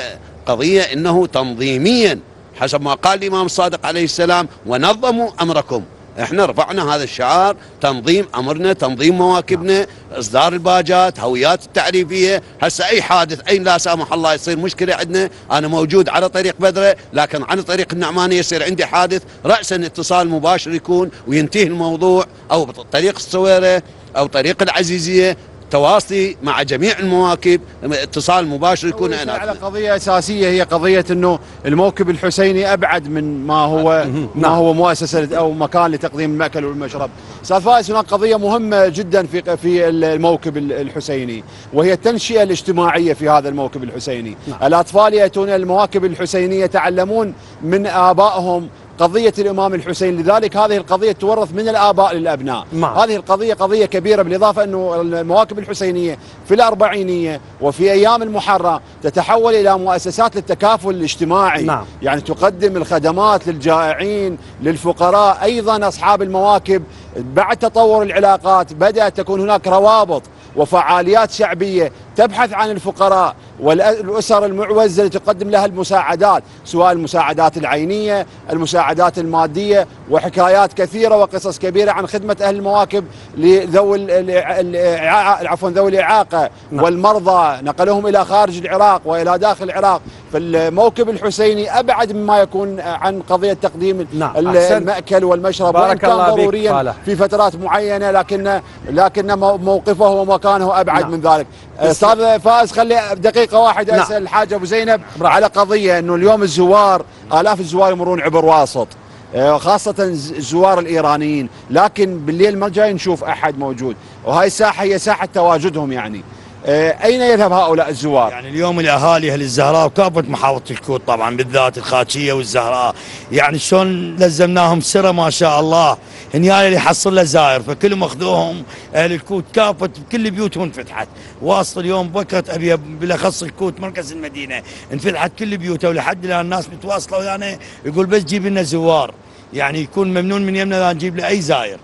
قضية إنه تنظيميا حسب ما قال الإمام الصادق عليه السلام ونظموا أمركم. إحنا رفعنا هذا الشعار تنظيم أمرنا تنظيم مواكبنا إصدار الباجات هويات التعريفية. هسه أي حادث أي لا سامح الله يصير مشكلة عندنا. أنا موجود على طريق بدرة لكن عن طريق النعمانية يصير عندي حادث. راسا اتصال مباشر يكون وينتهي الموضوع أو طريق الصويرة أو طريق العزيزية. تواصلي مع جميع المواكب اتصال مباشر يكون على هناك. قضية أساسية هي قضية أنه الموكب الحسيني أبعد من ما هو ما هو مؤسسة أو مكان لتقديم المأكل والمشرب. أستاذ فايز هناك قضية مهمة جدا في في الموكب الحسيني وهي التنشئة الاجتماعية في هذا الموكب الحسيني. الأطفال يأتون المواكب الحسينية يتعلمون من آبائهم قضية الإمام الحسين لذلك هذه القضية تورث من الآباء للأبناء نعم. هذه القضية قضية كبيرة بالإضافة أنه المواكب الحسينية في الأربعينية وفي أيام المحرة تتحول إلى مؤسسات للتكافل الاجتماعي نعم. يعني تقدم الخدمات للجائعين للفقراء أيضا أصحاب المواكب بعد تطور العلاقات بدأت تكون هناك روابط وفعاليات شعبية تبحث عن الفقراء والأسر المعوزة اللي تقدم لها المساعدات سواء المساعدات العينية المساعدات المادية وحكايات كثيرة وقصص كبيرة عن خدمة أهل المواكب لذوي عفوا ذوي الإعاقة نعم. والمرضى نقلهم إلى خارج العراق وإلى داخل العراق فالموكب الحسيني أبعد مما يكون عن قضية تقديم نعم. المأكل والمشرب وإن كان ضروريا. في فترات معينة لكن لكن مو- موقفه ومكانه أبعد نعم. من ذلك أستاذ فاز خلي دقيقة واحدة نعم. أسأل الحاج أبو زينب على قضية أنه اليوم الزوار آلاف الزوار يمرون عبر واسط آه، خاصة الزوار الإيرانيين لكن بالليل ما جاي نشوف أحد موجود وهاي الساحة هي ساحة تواجدهم يعني آه، أين يذهب هؤلاء الزوار؟ يعني اليوم الأهالي أهل الزهراء وكافة محافظة الكوت طبعا بالذات الخاتشية والزهراء يعني شلون لزمناهم سرة ما شاء الله هنياي اللي يحصل له زائر فكلهم اخذوهم أهل الكوت كافة كل بيوتهم انفتحت واصل اليوم بكرة أبي بالأخص الكوت مركز المدينة انفتحت كل بيوته ولحد الآن الناس متواصلة ويانا يقول بس جيب لنا زوار يعني يكون ممنون من يمنا لا نجيب له اي زائر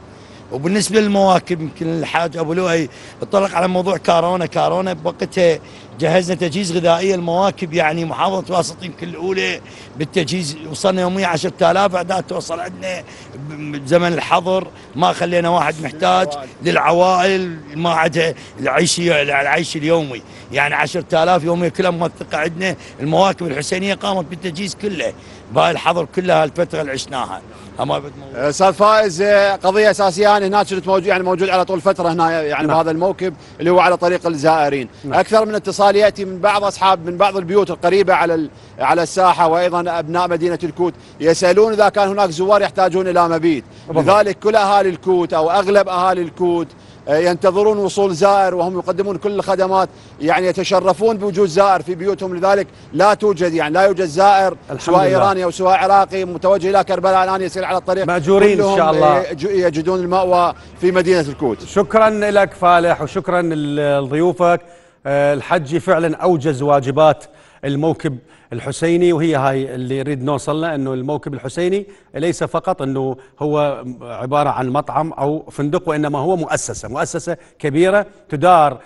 وبالنسبة للمواكب يمكن الحاج أبو لؤي اطلق على موضوع كارونا كارونا بوقتها جهزنا تجهيز غذائي. المواكب يعني محافظة واسط يمكن الأولى بالتجهيز وصلنا يوميا 10000 أعداد توصل عندنا بزمن الحظر. ما خلينا واحد محتاج للعوائل ما عندها العيش العيش اليومي. يعني 10000 يوميا كلها موثقة عندنا. المواكب الحسينية قامت بالتجهيز كله. بهاي الحظر كلها الفترة اللي عشناها. أما موضوع أستاذ فائز آه، قضية أساسية انا هناك كنت موجود يعني موجود على طول فترة هنا يعني نعم. بهذا الموكب اللي هو على طريق الزائرين نعم. أكثر من اتصال يأتي من بعض أصحاب من بعض البيوت القريبة على ال- على الساحة وأيضا أبناء مدينة الكوت يسألون إذا كان هناك زوار يحتاجون إلى مبيت. لذلك كل أهالي الكوت أو أغلب أهالي الكوت ينتظرون وصول زائر وهم يقدمون كل الخدمات يعني يتشرفون بوجود زائر في بيوتهم لذلك لا توجد يعني لا يوجد زائر سواء لله. إيراني أو سواء عراقي متوجه إلى كربلاء الآن يسير على الطريق مأجورين إن كلهم شاء الله. يج- يجدون المأوى في مدينة الكوت شكرا لك فالح وشكرا لضيوفك آه، الحجي فعلا أوجز واجبات الموكب الحسيني وهي هاي اللي نريد نوصل له إنه الموكب الحسيني ليس فقط إنه هو عبارة عن مطعم أو فندق وإنما هو مؤسسة، مؤسسة كبيرة تدار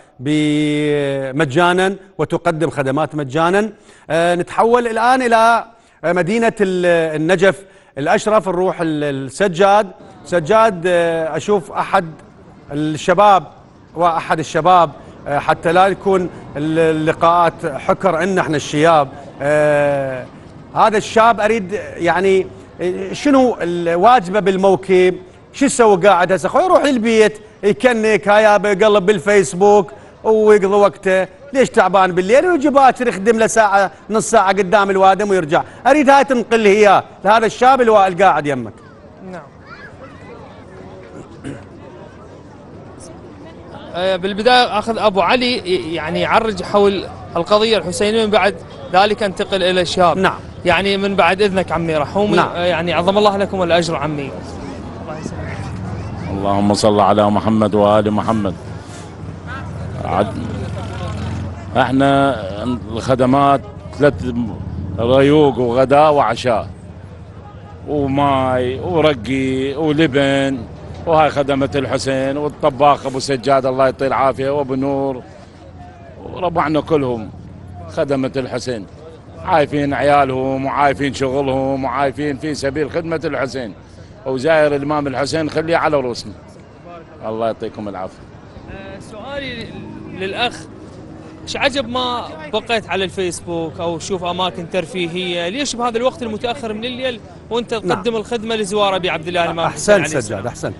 مجانا وتقدم خدمات مجانا. آه، نتحول الآن إلى مدينة ال- النجف الأشرف نروح ال- السجاد، سجاد آه، أشوف أحد الشباب وأحد الشباب آه، حتى لا يكون اللقاءات حكر عنا إحنا الشياب آه، هذا الشاب أريد يعني شنو الواجبة بالموكب؟ شو يسوي قاعد هسه؟ خو يروح البيت يكنك هيا بقلب بالفيسبوك ويقضي وقته. ليش تعبان بالليل؟ ويجي باكر يخدم له ساعة نص ساعة قدام الوادم ويرجع. أريد هاي تنقل لي إياه لهذا الشاب القاعد يمك. نعم. آه، بالبداية أخذ أبو علي يعني يعرج حول القضية الحسينية من بعد ذلك انتقل إلى الشاب نعم. يعني من بعد إذنك عمي رحومي نعم. يعني عظم الله لكم الأجر عمي. اللهم صل على محمد وآل محمد. عد... إحنا الخدمات ثلاث ريوق وغداء وعشاء. وماي ورقي ولبن. وهاي خدمة الحسين والطباخ أبو سجاد الله يعطيه العافية وأبو نور. وربعنا كلهم. خدمة الحسين. عايفين عيالهم وعايفين شغلهم وعايفين في سبيل خدمة الحسين. وزاير الإمام الحسين خليه على رؤوسنا الله يعطيكم العافية. آه، سؤالي للأخ. إيش عجب ما بقيت على الفيسبوك أو شوف أماكن ترفيهية؟ ليش بهذا الوقت المتأخر من الليل وأنت تقدم الخدمة لزوار أبي عبد الله الإمام عليه سجاد السلام؟ احسنت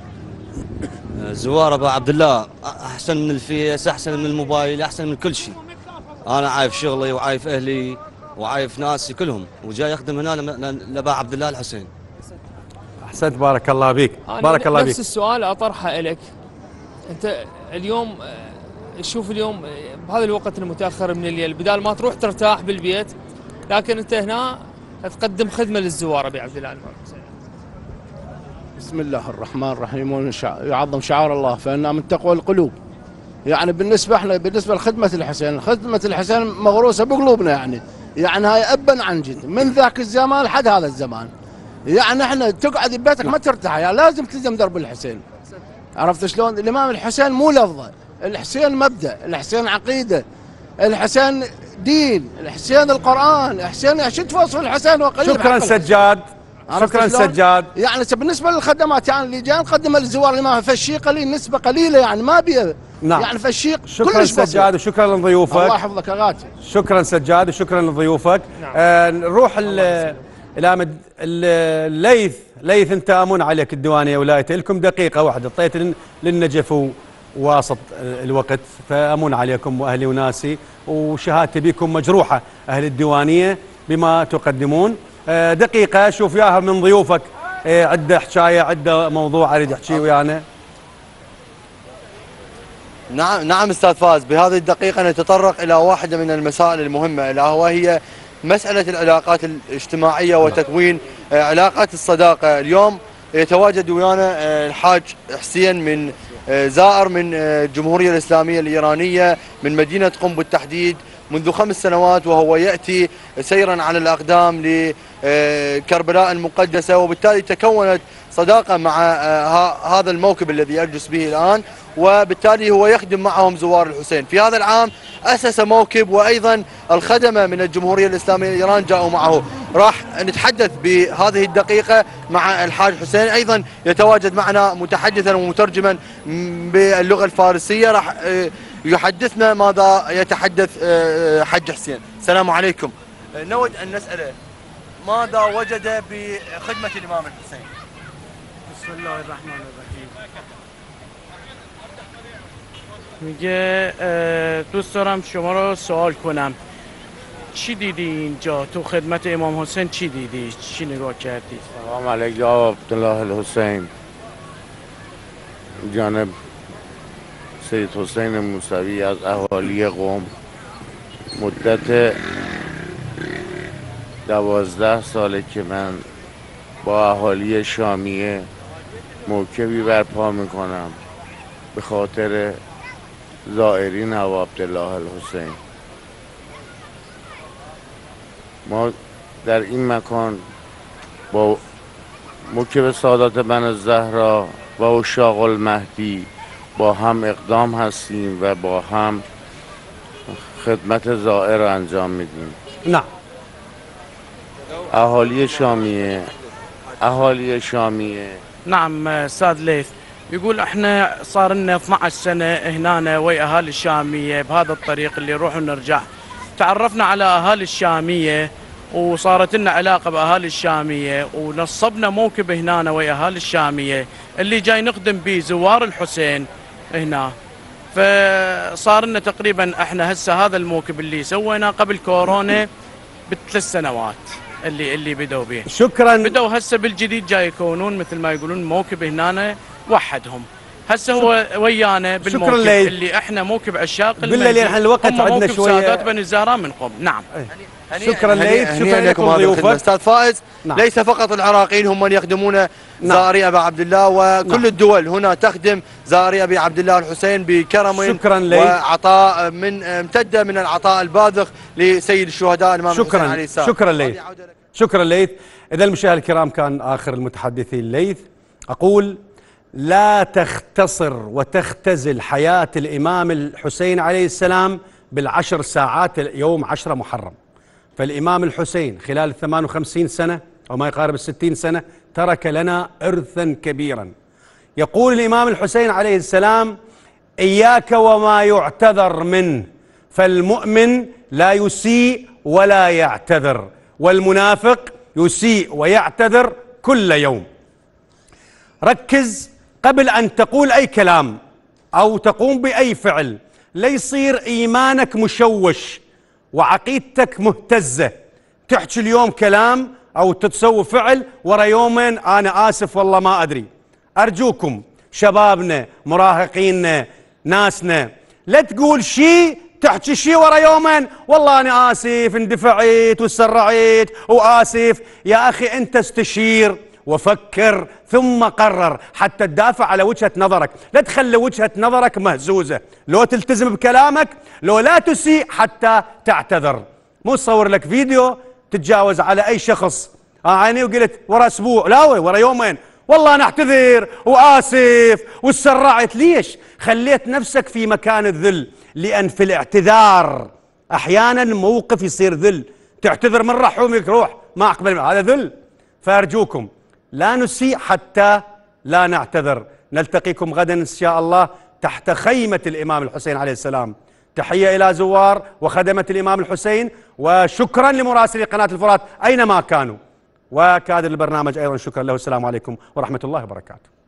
زوار أبو عبد الله أحسن من الفيس أحسن من الموبايل أحسن من كل شيء. أنا عايف شغلي وعايف أهلي وعايف ناسي كلهم وجاي اخدم هنا لابا عبد الله الحسين. أحسنت بارك الله بك أنا بارك الله نفس بك السؤال أطرحه لك أنت اليوم آه، شوف اليوم آه، بهذا الوقت المتأخر من الليل بدال ما تروح ترتاح بالبيت لكن أنت هنا تقدم خدمة للزوار أبي عبد الله. الحسين بسم الله الرحمن الرحيم ونشع- يعظم شعار الله فإنها من تقوى القلوب. يعني بالنسبة إحنا بالنسبة لخدمة الحسين خدمة الحسين مغروسة بقلوبنا يعني. يعني هاي أبا عن جد. من ذاك الزمان لحد هذا الزمان. يعني إحنا تقعد ببيتك ما ترتاح يعني لازم تلزم درب الحسين. عرفت شلون؟ الإمام الحسين مو لفظة. الحسين مبدأ الحسين عقيدة الحسين دين الحسين القرآن الحسين شو توصف الحسين وقليل شكرا. سجاد. شكرا؟ سجاد؟ يعني بالنسبة للخدمات يعني اللي جاي نقدم للزوار اللي ما فشي قليل نسبة قليلة يعني ما بيه نعم. يعني فشي شكرا. سجاد وشكرا الله لضيوفك يحفظك يا غاتي. شكرا سجاد وشكرا لضيوفك. نعم. آه نروح ال- إلى مد- ال- الليث ليث أنت أمون عليك الديوانية ولايته. لكم دقيقة واحدة. طيت لن- للنجف وواسط الوقت. فأمون عليكم وأهلي وناسي. وشهادتي بكم مجروحة أهل الديوانية بما تقدمون. دقيقة شوف ياها من ضيوفك. آه عنده حكاية عنده موضوع أريد احكيه ويانا. نعم نعم أستاذ فاز. بهذه الدقيقة نتطرق إلى واحدة من المسائل المهمة الا وهي مسألة العلاقات الاجتماعية وتكوين آه، علاقات الصداقة. اليوم يتواجد ويانا آه، الحاج حسين من آه، زائر من آه، الجمهورية الإسلامية الإيرانية من مدينة قم بالتحديد منذ خمس سنوات وهو يأتي سيرا على الأقدام لكربلاء المقدسة وبالتالي تكونت صداقة مع آه، هذا الموكب الذي يجلس به الآن وبالتالي هو يخدم معهم زوار الحسين. في هذا العام أسس موكب وأيضا الخدمة من الجمهورية الإسلامية إيران جاءوا معه. راح نتحدث بهذه الدقيقة مع الحاج حسين. أيضا يتواجد معنا متحدثا ومترجما باللغة الفارسية. راح آه، يحدثنا ماذا يتحدث آه، حج حسين. السلام عليكم. آه، نود أن نسأله ماذا وجد بخدمة الإمام الحسين؟ بسم الله الرحمن الرحیم میگه دوست دارم شما رو سوال کنم. چی دیدی اینجا؟ تو خدمت امام حسین چی دیدی؟ چی نگاه کردی؟ سلام علیک یا ابا عبدالله الحسین. اینجانب سید حسین موسوی از اهالی قم. مدت دوازده ساله که من با اهالی شامیه موکبی برپا می‌کنم به خاطر زائرین ابا عبدالله الحسین. ما در این مکان با موکب سادات بنی زهرا و عشاق المهدی با هم اقدام هستیم و با هم خدمت زائر انجام میدیم. نعم اهالی شامیه اهالی شامیه. نعم أستاذ ليث يقول إحنا صار لنا 12 سنة هنا ويا اهالي الشاميه بهذا الطريق اللي نروح ونرجع. تعرفنا على اهالي الشامية وصارت لنا علاقة باهالي الشامية ونصبنا موكب هنا ويا اهالي الشامية. اللي جاي نخدم به زوار الحسين هنا فصار لنا تقريبا إحنا هسه هذا الموكب اللي سويناه قبل كورونا بثلاث سنوات اللي اللي بدوا به شكرا. بدوا هسه بالجديد جاي يكونون مثل ما يقولون موكب هنا وحدهم. هسه هو ويانا بالموكب ليث. اللي إحنا موكب عشاق بالله لأن الوقت عندنا موكب شوية- سادات بني الزهراء من قم نعم. شكرا ليث شكرا لكم ضيوفك. أستاذ فائز. نعم. ليس فقط العراقيين هم من يخدمون زائري أبا عبد الله وكل نعم. الدول. هنا تخدم زائري أبي عبد الله الحسين بكرم شكراً ليث. وعطاء من امتد من العطاء الباذخ لسيد الشهداء الإمام الحسين عليه شكرا السلام شكرا ليث شكرا ليث اذا المشاهد الكرام كان آخر المتحدثين ليث. أقول لا تختصر وتختزل حياة الإمام الحسين عليه السلام بالعشر ساعات يوم عشرة محرم. فالإمام الحسين خلال 58 سنة أو ما يقارب الستين سنة ترك لنا ارثا كبيرا. يقول الإمام الحسين عليه السلام إياك وما يعتذر منه فالمؤمن لا يسيء ولا يعتذر والمنافق يسيء ويعتذر كل يوم. ركز قبل أن تقول أي كلام أو تقوم بأي فعل ليصير إيمانك مشوش وعقيدتك مهتزة. تحكي اليوم كلام أو تتسوي فعل ورا يومين أنا آسف والله ما أدري. أرجوكم شبابنا مراهقيننا ناسنا لا تقول شيء تحكي شيء ورا يومين والله أنا آسف اندفعت وسرعت وآسف. يا أخي أنت استشير. وفكر ثم قرر حتى تدافع على وجهة نظرك. لا تخلي وجهة نظرك مهزوزة. لو تلتزم بكلامك لو لا تسيء حتى تعتذر. مو تصور لك فيديو تتجاوز على أي شخص. آه عيني وقلت ورا أسبوع لا ورا يومين. والله أنا أعتذر وآسف وسرعت ليش؟ خليت نفسك في مكان الذل. لأن في الاعتذار أحيانا موقف يصير ذل. تعتذر من رحومك روح ما أقبل هذا ذل. فأرجوكم. لا نسيء حتى لا نعتذر. نلتقيكم غدا إن شاء الله تحت خيمة الإمام الحسين عليه السلام. تحية إلى زوار وخدمة الإمام الحسين وشكرا لمراسلي قناة الفرات أينما كانوا. وكادر البرنامج أيضا شكرا له. السلام عليكم ورحمة الله وبركاته.